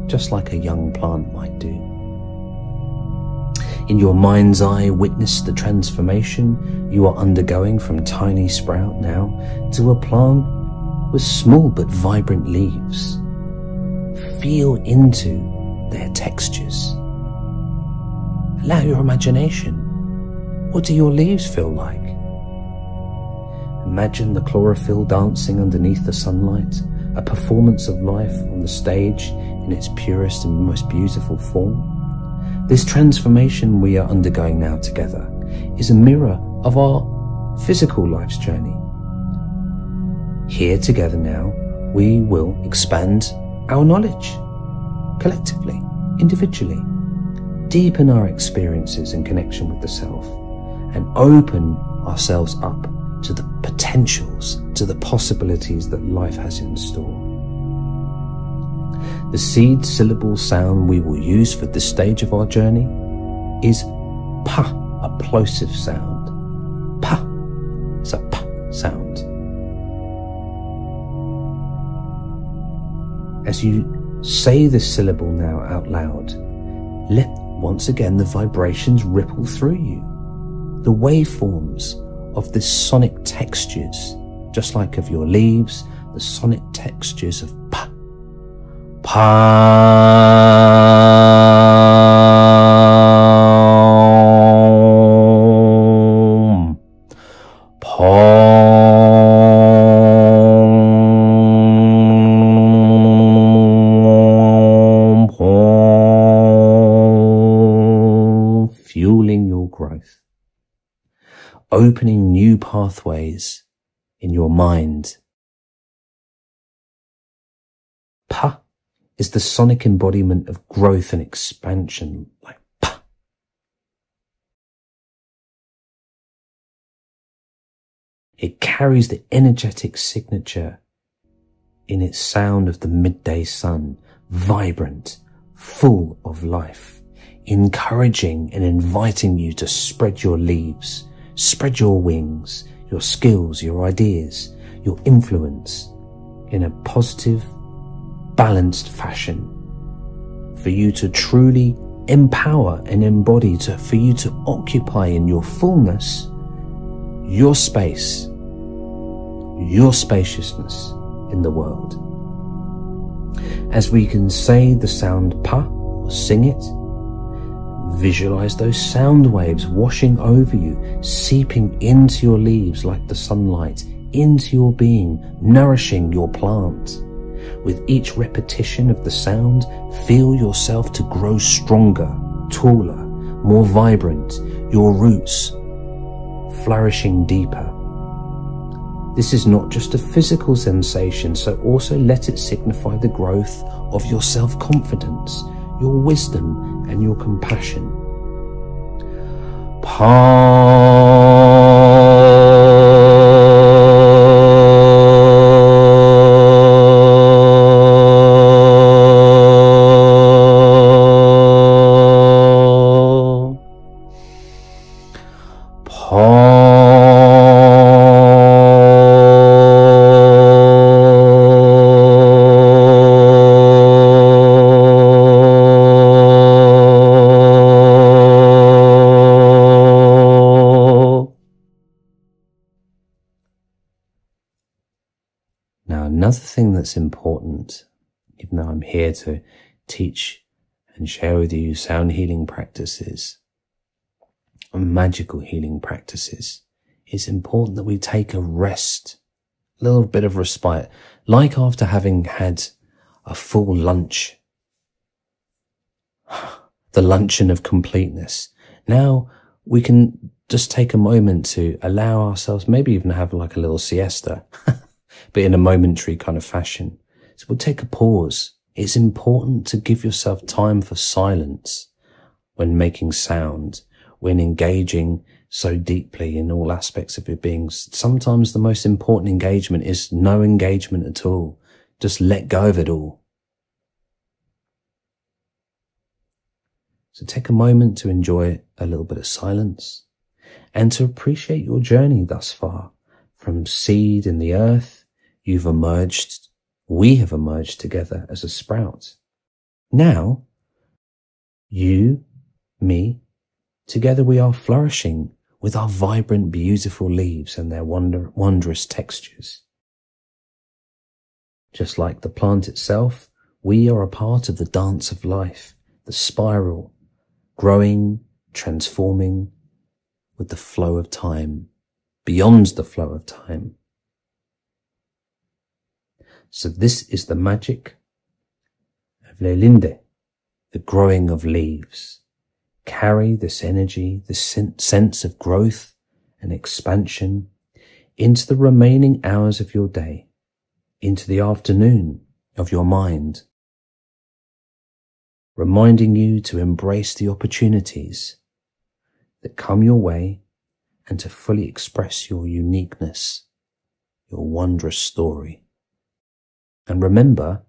just like a young plant might do. In your mind's eye, witness the transformation you are undergoing from tiny sprout now to a plant with small but vibrant leaves. Feel into their textures. Allow your imagination. What do your leaves feel like? Imagine the chlorophyll dancing underneath the sunlight, a performance of life on the stage in its purest and most beautiful form. This transformation we are undergoing now together is a mirror of our physical life's journey here together now, we will expand our knowledge collectively, individually, deepen our experiences in connection with the self, and open ourselves up to the potentials, to the possibilities that life has in store. The seed syllable sound we will use for this stage of our journey is pa, a plosive sound. Pa, it's a pa sound. As you say this syllable now out loud, let once again the vibrations ripple through you. The waveforms of the sonic textures, just like of your leaves, the sonic textures of pa, palm, opening new pathways in your mind. Pa is the sonic embodiment of growth and expansion, like pa. It carries the energetic signature in its sound of the midday sun, vibrant, full of life, encouraging and inviting you to spread your leaves, spread your wings, your skills, your ideas, your influence in a positive, balanced fashion for you to truly empower and embody to, for you to occupy in your fullness your space, your spaciousness in the world. As we can say the sound pa or sing it, visualize those sound waves washing over you, seeping into your leaves like the sunlight, into your being, nourishing your plant. With each repetition of the sound, feel yourself to grow stronger, taller, more vibrant, your roots flourishing deeper. This is not just a physical sensation, so also let it signify the growth of your self-confidence, your wisdom, and your compassion. Now, that's important, even though I'm here to teach and share with you sound healing practices, and magical healing practices, it's important that we take a rest, a little bit of respite, like after having had a full lunch, the luncheon of completeness. Now we can just take a moment to allow ourselves, maybe even have like a little siesta. But in a momentary kind of fashion. So we'll take a pause. It's important to give yourself time for silence when making sound, when engaging so deeply in all aspects of your being. Sometimes the most important engagement is no engagement at all. Just let go of it all. So take a moment to enjoy a little bit of silence and to appreciate your journey thus far from seed in the earth You've emerged, we have emerged together as a sprout. Now, you, me, together we are flourishing with our vibrant, beautiful leaves and their wonder, wondrous textures. Just like the plant itself, we are a part of the dance of life, the spiral, growing, transforming with the flow of time, beyond the flow of time. So this is the magic of Lelinde, the growing of leaves. Carry this energy, this sense of growth and expansion into the remaining hours of your day. into the afternoon of your mind, reminding you to embrace the opportunities that come your way and to fully express your uniqueness, your wondrous story. And remember,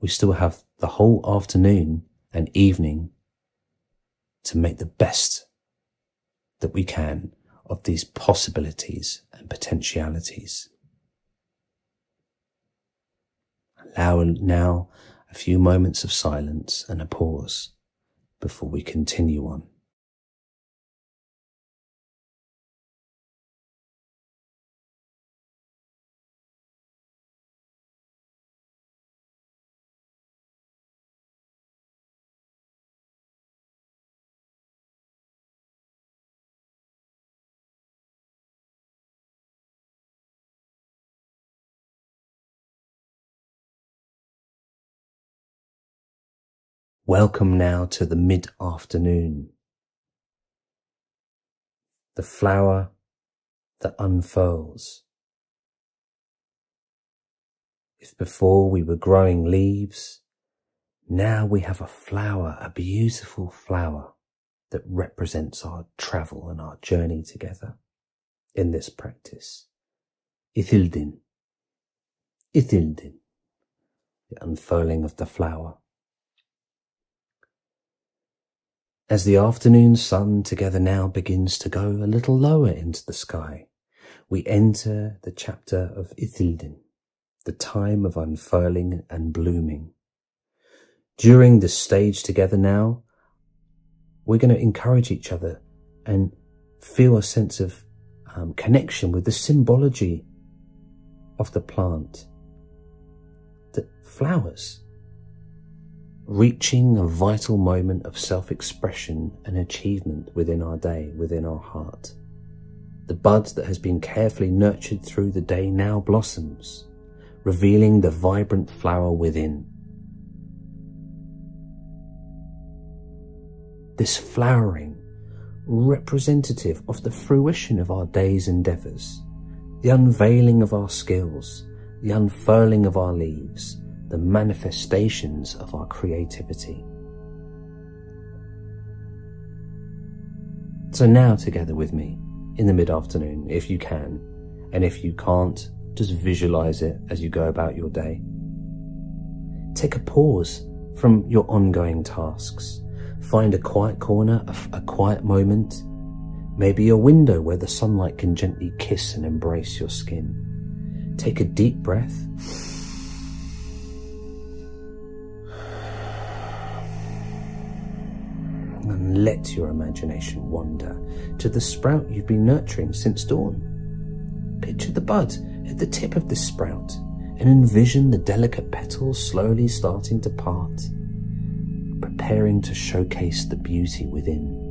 we still have the whole afternoon and evening to make the best that we can of these possibilities and potentialities. Allow now a few moments of silence and a pause before we continue on. Welcome now to the mid-afternoon. The flower that unfurls. If before we were growing leaves, now we have a flower, a beautiful flower that represents our travel and our journey together in this practice. Ithildin. Ithildin. The unfurling of the flower. As the afternoon sun together now begins to go a little lower into the sky, we enter the chapter of Ithildin, the time of unfurling and blooming. During this stage together now, we're going to encourage each other and feel a sense of um, connection with the symbology of the plant, the flowers reaching a vital moment of self-expression and achievement within our day, within our heart. The bud that has been carefully nurtured through the day now blossoms, revealing the vibrant flower within. This flowering, representative of the fruition of our day's endeavours, the unveiling of our skills, the unfurling of our leaves, the manifestations of our creativity. So now together with me in the mid-afternoon, if you can, and if you can't, just visualize it as you go about your day. Take a pause from your ongoing tasks. Find a quiet corner, a, a quiet moment, maybe a window where the sunlight can gently kiss and embrace your skin. Take a deep breath and let your imagination wander to the sprout you've been nurturing since dawn. Picture the bud at the tip of this sprout and envision the delicate petals slowly starting to part, preparing to showcase the beauty within.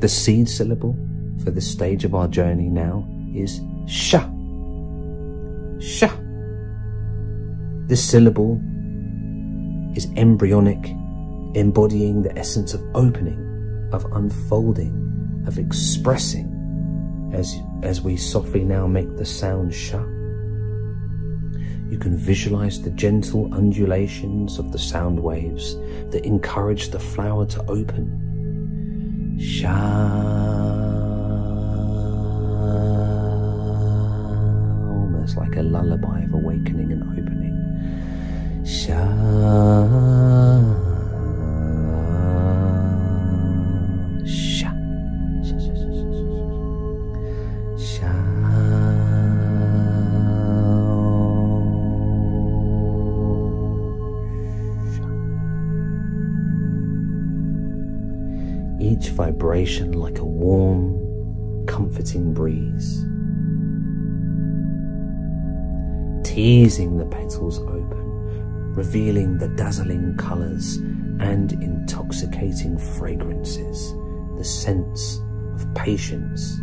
The seed syllable for this stage of our journey now is sha. Sha. This syllable is embryonic embodying the essence of opening, of unfolding, of expressing as, as we softly now make the sound sha. You can visualize the gentle undulations of the sound waves that encourage the flower to open. Sha. Almost like a lullaby of awakening and opening. Sha. Vibration like a warm, comforting breeze. Teasing the petals open, revealing the dazzling colours and intoxicating fragrances, the sense of patience,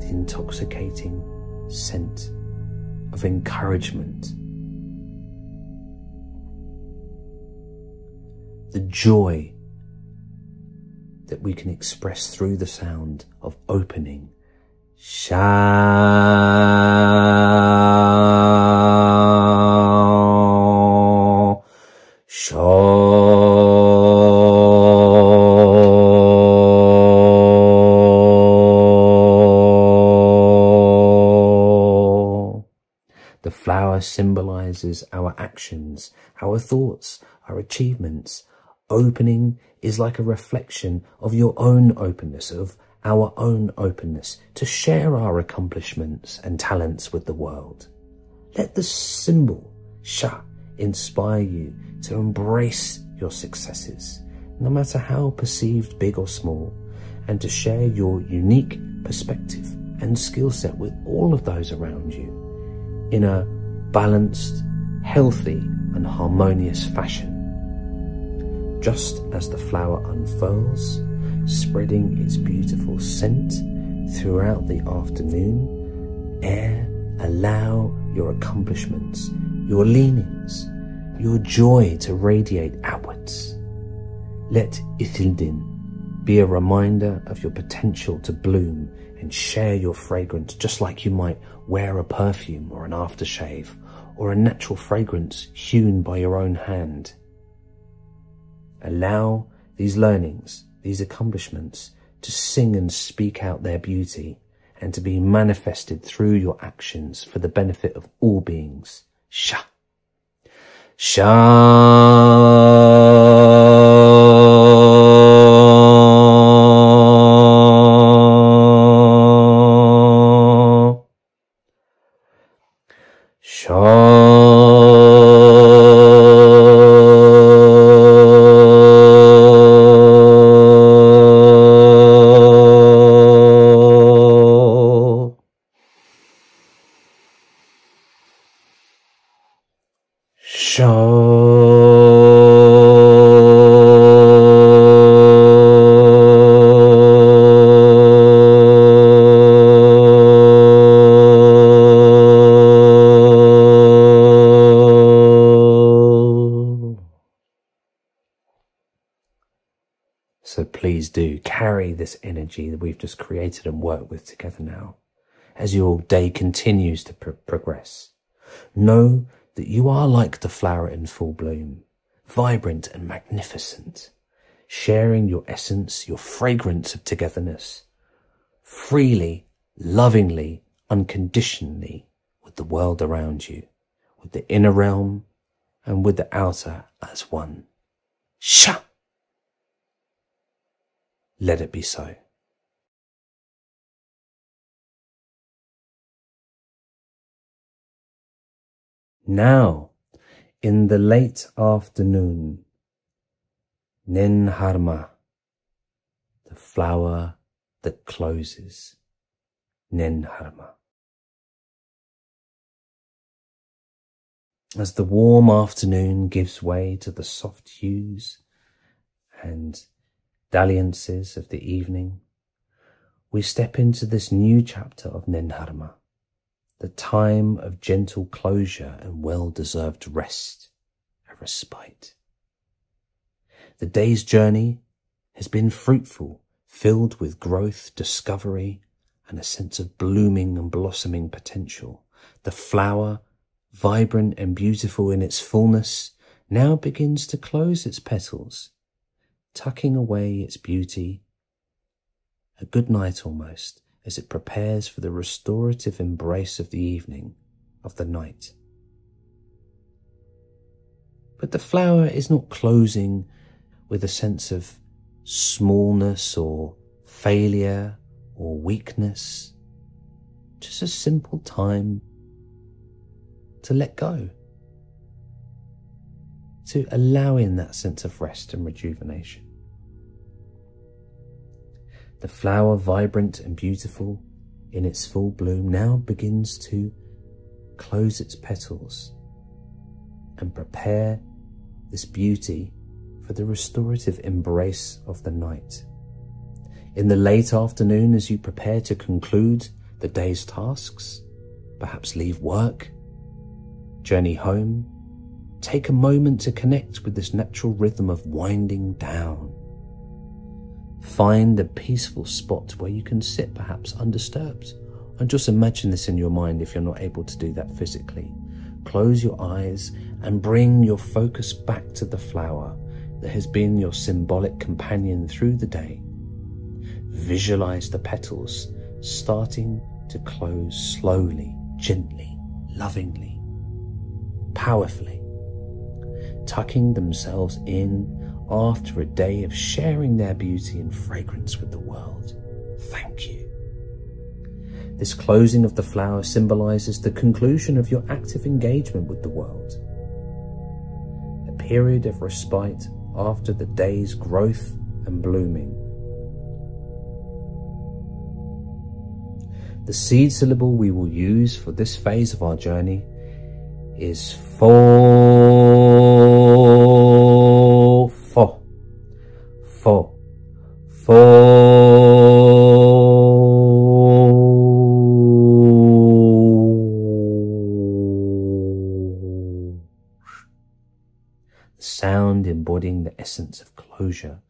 the intoxicating scent of encouragement the joy that we can express through the sound of opening. The flower symbolizes our actions, our thoughts, our achievements. Opening is like a reflection of your own openness, of our own openness to share our accomplishments and talents with the world. Let the symbol Sha inspire you to embrace your successes, no matter how perceived big or small, and to share your unique perspective and skill set with all of those around you in a balanced, healthy, and harmonious fashion. Just as the flower unfurls, spreading its beautiful scent throughout the afternoon, ere allow your accomplishments, your leanings, your joy to radiate outwards. Let Ithildin be a reminder of your potential to bloom and share your fragrance just like you might wear a perfume or an aftershave or a natural fragrance hewn by your own hand. Allow these learnings, these accomplishments to sing and speak out their beauty and to be manifested through your actions for the benefit of all beings. Sha. Sha. Do carry this energy that we've just created and worked with together now as your day continues to pr progress. Know that you are like the flower in full bloom, vibrant and magnificent, sharing your essence, your fragrance of togetherness, freely, lovingly, unconditionally with the world around you, with the inner realm and with the outer as one. Sha! Let it be so. Now, in the late afternoon, Ninharma, the flower that closes, Ninharma. As the warm afternoon gives way to the soft hues and dalliances of the evening, we step into this new chapter of Ninharma, the time of gentle closure and well-deserved rest, a respite. The day's journey has been fruitful, filled with growth, discovery, and a sense of blooming and blossoming potential. The flower, vibrant and beautiful in its fullness, now begins to close its petals tucking away its beauty, a good night almost, as it prepares for the restorative embrace of the evening, of the night. But the flower is not closing with a sense of smallness or failure or weakness, just a simple time to let go to allow in that sense of rest and rejuvenation. The flower, vibrant and beautiful in its full bloom, now begins to close its petals and prepare this beauty for the restorative embrace of the night. In the late afternoon, as you prepare to conclude the day's tasks, perhaps leave work, journey home, take a moment to connect with this natural rhythm of winding down. Find a peaceful spot where you can sit perhaps undisturbed And just imagine this in your mind if you're not able to do that physically. Close your eyes and bring your focus back to the flower that has been your symbolic companion through the day. Visualize the petals starting to close slowly, gently, lovingly, powerfully, tucking themselves in after a day of sharing their beauty and fragrance with the world. Thank you. This closing of the flower symbolizes the conclusion of your active engagement with the world. A period of respite after the day's growth and blooming. The seed syllable we will use for this phase of our journey is fo, essence of closure,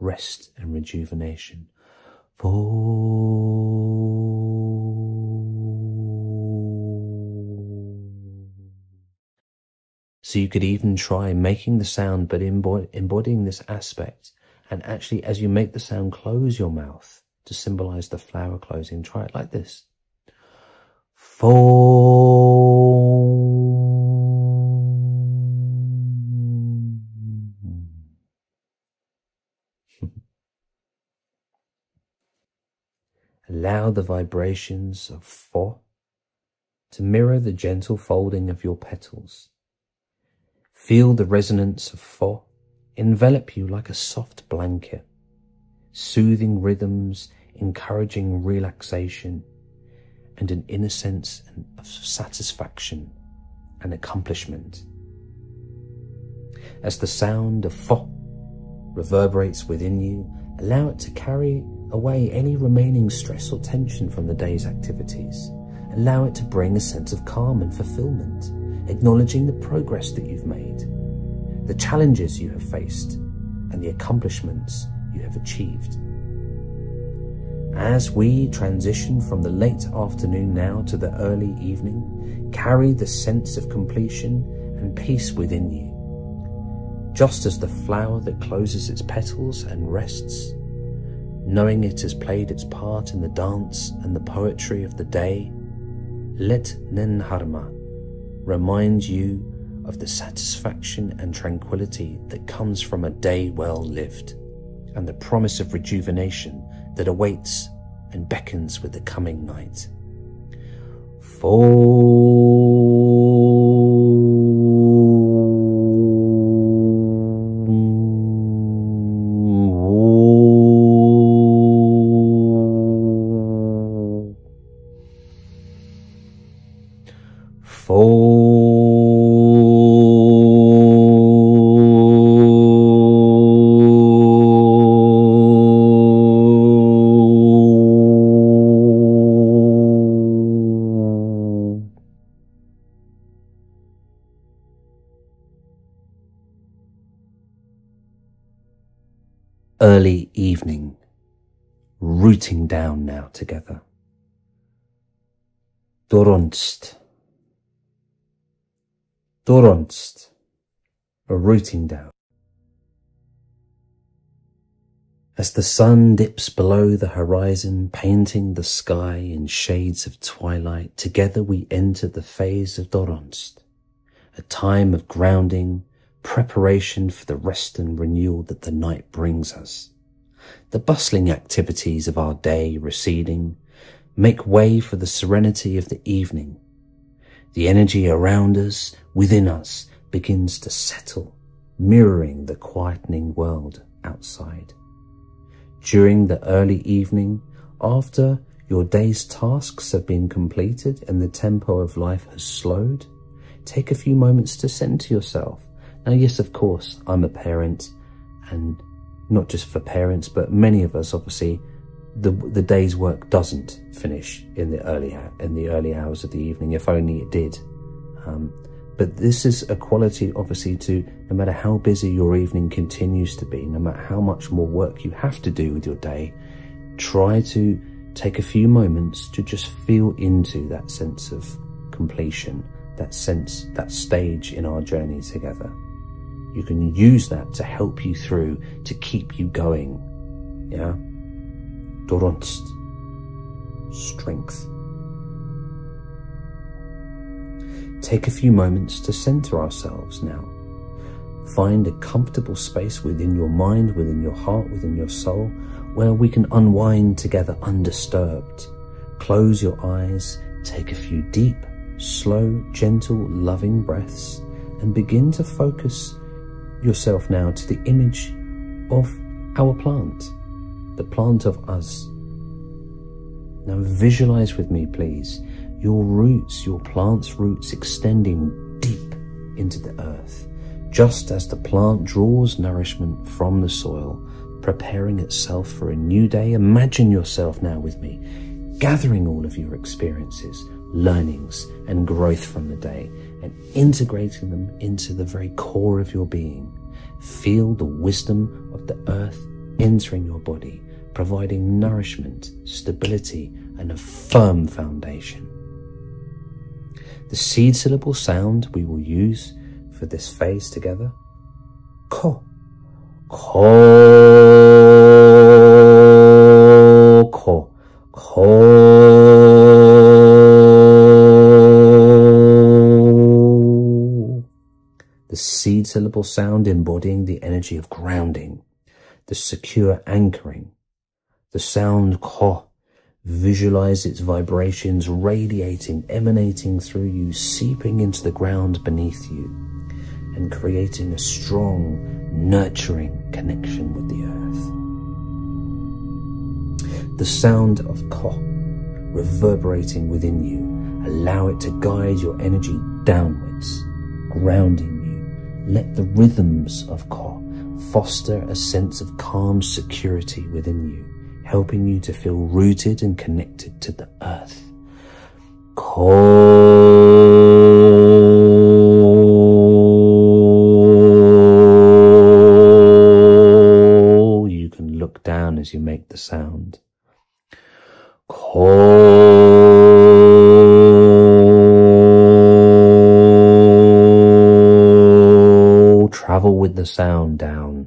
rest and rejuvenation. So you could even try making the sound, but embodying this aspect. And actually, as you make the sound, close your mouth to symbolize the flower closing. Try it like this. Allow the vibrations of fo to mirror the gentle folding of your petals. Feel the resonance of fo envelop you like a soft blanket, soothing rhythms, encouraging relaxation, and an inner sense of satisfaction and accomplishment. As the sound of fo reverberates within you, allow it to carry away any remaining stress or tension from the day's activities. Allow it to bring a sense of calm and fulfillment, acknowledging the progress that you've made, the challenges you have faced, and the accomplishments you have achieved. As we transition from the late afternoon now to the early evening, carry the sense of completion and peace within you. Just as the flower that closes its petals and rests, knowing it has played its part in the dance and the poetry of the day, let Nenharma remind you of the satisfaction and tranquility that comes from a day well lived, and the promise of rejuvenation that awaits and beckons with the coming night. early rooting down now together. Doronst. Doronst. A rooting down. As the sun dips below the horizon, painting the sky in shades of twilight, together we enter the phase of Doronst, a time of grounding, preparation for the rest and renewal that the night brings us. The bustling activities of our day receding make way for the serenity of the evening. The energy around us, within us, begins to settle, mirroring the quietening world outside. During the early evening, after your day's tasks have been completed and the tempo of life has slowed, take a few moments to center yourself now, yes, of course, I'm a parent, and not just for parents, but many of us, obviously, the the day's work doesn't finish in the early in the early hours of the evening. If only it did. Um, but this is a quality, obviously, to no matter how busy your evening continues to be, no matter how much more work you have to do with your day, try to take a few moments to just feel into that sense of completion, that sense, that stage in our journey together. You can use that to help you through, to keep you going. Yeah? Doronst. Strength. Take a few moments to center ourselves now. Find a comfortable space within your mind, within your heart, within your soul, where we can unwind together undisturbed. Close your eyes, take a few deep, slow, gentle, loving breaths, and begin to focus yourself now to the image of our plant, the plant of us. Now visualize with me, please, your roots, your plant's roots extending deep into the earth, just as the plant draws nourishment from the soil, preparing itself for a new day. Imagine yourself now with me, gathering all of your experiences, learnings, and growth from the day, and integrating them into the very core of your being. Feel the wisdom of the earth entering your body, providing nourishment, stability, and a firm foundation. The seed syllable sound we will use for this phase together. Ko. Ko. Seed syllable sound embodying the energy of grounding, the secure anchoring. The sound ko Visualize its vibrations radiating, emanating through you, seeping into the ground beneath you, and creating a strong, nurturing connection with the earth. The sound of Ko reverberating within you, allow it to guide your energy downwards, grounding. Let the rhythms of Ko foster a sense of calm security within you helping you to feel rooted and connected to the earth. Call. You can look down as you make the sound. The sound down.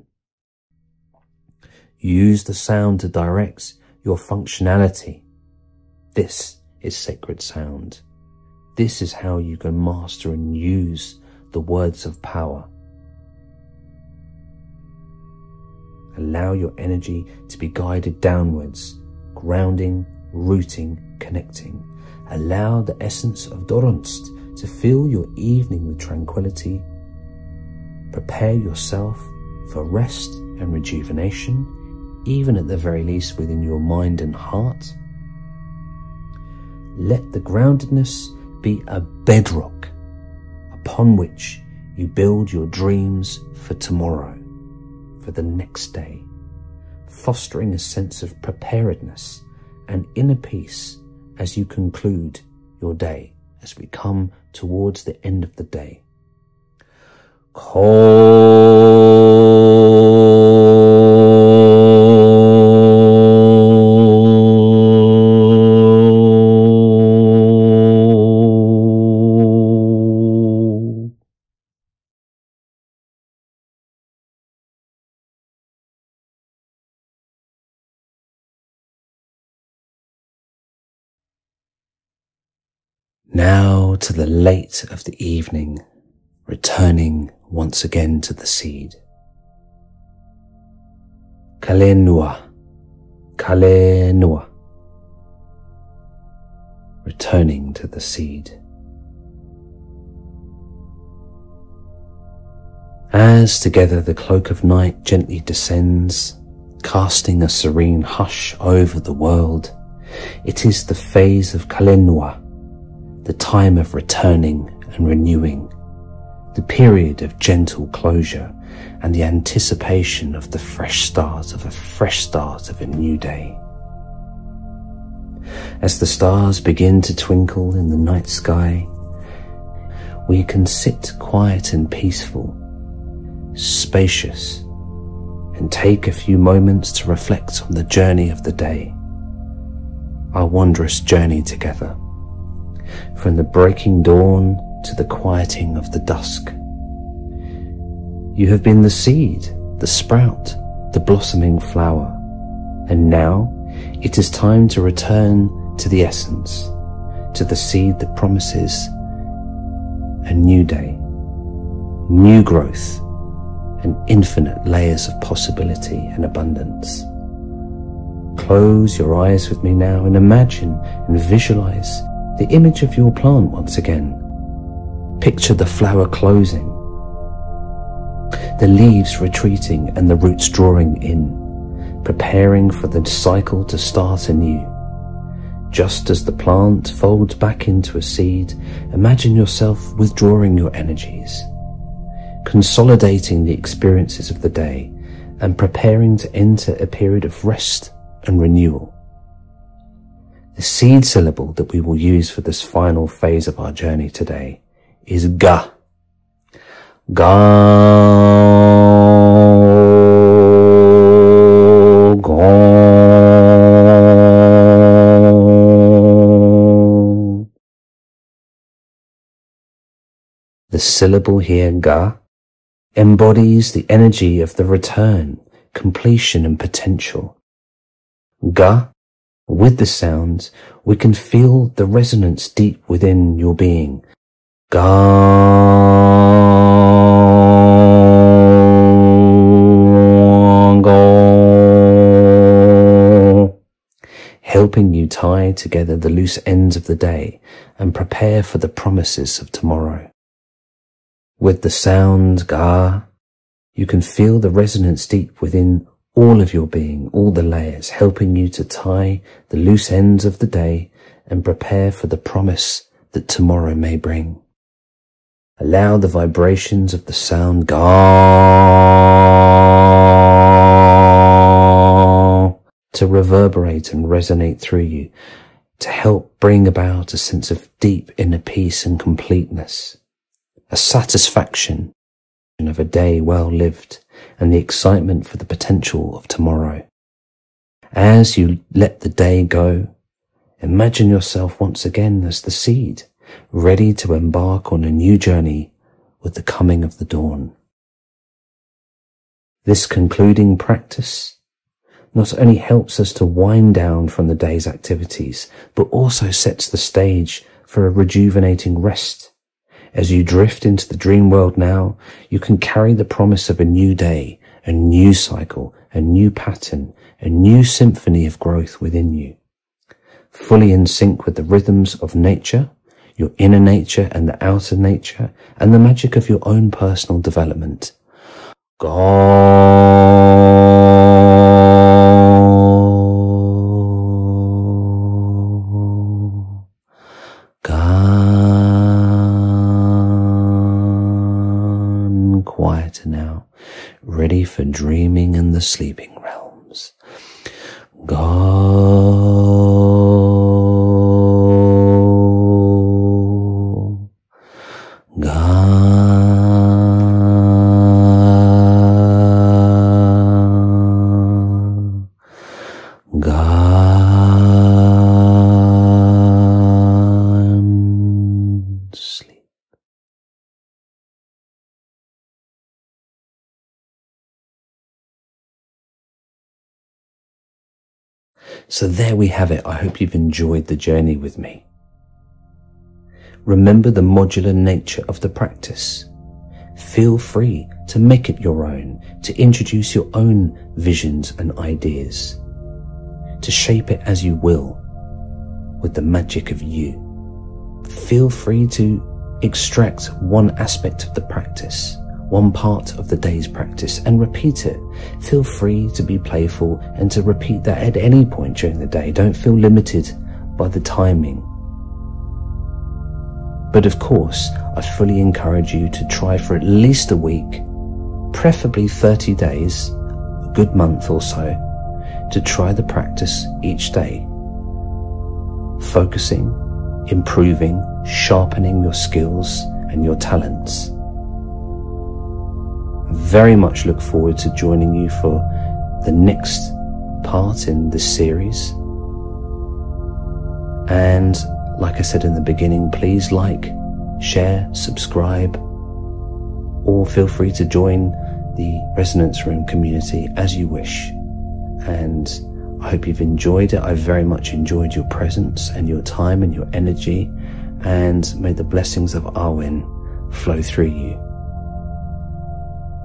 Use the sound to direct your functionality. This is sacred sound. This is how you can master and use the words of power. Allow your energy to be guided downwards, grounding, rooting, connecting. Allow the essence of Doronst to fill your evening with tranquility. Prepare yourself for rest and rejuvenation even at the very least within your mind and heart. Let the groundedness be a bedrock upon which you build your dreams for tomorrow, for the next day, fostering a sense of preparedness and inner peace as you conclude your day, as we come towards the end of the day. Now to the late of the evening, returning once again to the seed. Kalenua, Kalenua. Returning to the seed. As together the cloak of night gently descends, casting a serene hush over the world, it is the phase of Kalenua the time of returning and renewing, the period of gentle closure and the anticipation of the fresh start of a fresh start of a new day. As the stars begin to twinkle in the night sky, we can sit quiet and peaceful, spacious, and take a few moments to reflect on the journey of the day. our wondrous journey together. From the breaking dawn to the quieting of the dusk. You have been the seed, the sprout, the blossoming flower, and now it is time to return to the essence, to the seed that promises a new day, new growth, and infinite layers of possibility and abundance. Close your eyes with me now and imagine and visualize the image of your plant once again. Picture the flower closing, the leaves retreating and the roots drawing in, preparing for the cycle to start anew. Just as the plant folds back into a seed, imagine yourself withdrawing your energies, consolidating the experiences of the day, and preparing to enter a period of rest and renewal. The seed syllable that we will use for this final phase of our journey today is ga. Ga. The syllable here, ga, embodies the energy of the return, completion and potential. Ga, with the sounds, we can feel the resonance deep within your being. Ga. helping you tie together the loose ends of the day and prepare for the promises of tomorrow. With the sound ga, you can feel the resonance deep within all of your being, all the layers, helping you to tie the loose ends of the day and prepare for the promise that tomorrow may bring. Allow the vibrations of the sound ga to reverberate and resonate through you to help bring about a sense of deep inner peace and completeness, a satisfaction of a day well lived and the excitement for the potential of tomorrow. As you let the day go, imagine yourself once again as the seed, ready to embark on a new journey with the coming of the dawn. This concluding practice not only helps us to wind down from the day's activities, but also sets the stage for a rejuvenating rest as you drift into the dream world now, you can carry the promise of a new day, a new cycle, a new pattern, a new symphony of growth within you. Fully in sync with the rhythms of nature, your inner nature and the outer nature, and the magic of your own personal development. ready we have it. I hope you've enjoyed the journey with me. Remember the modular nature of the practice. Feel free to make it your own, to introduce your own visions and ideas, to shape it as you will with the magic of you. Feel free to extract one aspect of the practice one part of the day's practice and repeat it. Feel free to be playful and to repeat that at any point during the day. Don't feel limited by the timing. But of course, I fully encourage you to try for at least a week, preferably 30 days, a good month or so, to try the practice each day. Focusing, improving, sharpening your skills and your talents very much look forward to joining you for the next part in this series. And like I said in the beginning, please like, share, subscribe, or feel free to join the Resonance Room community as you wish. And I hope you've enjoyed it. I've very much enjoyed your presence and your time and your energy. And may the blessings of Awen flow through you.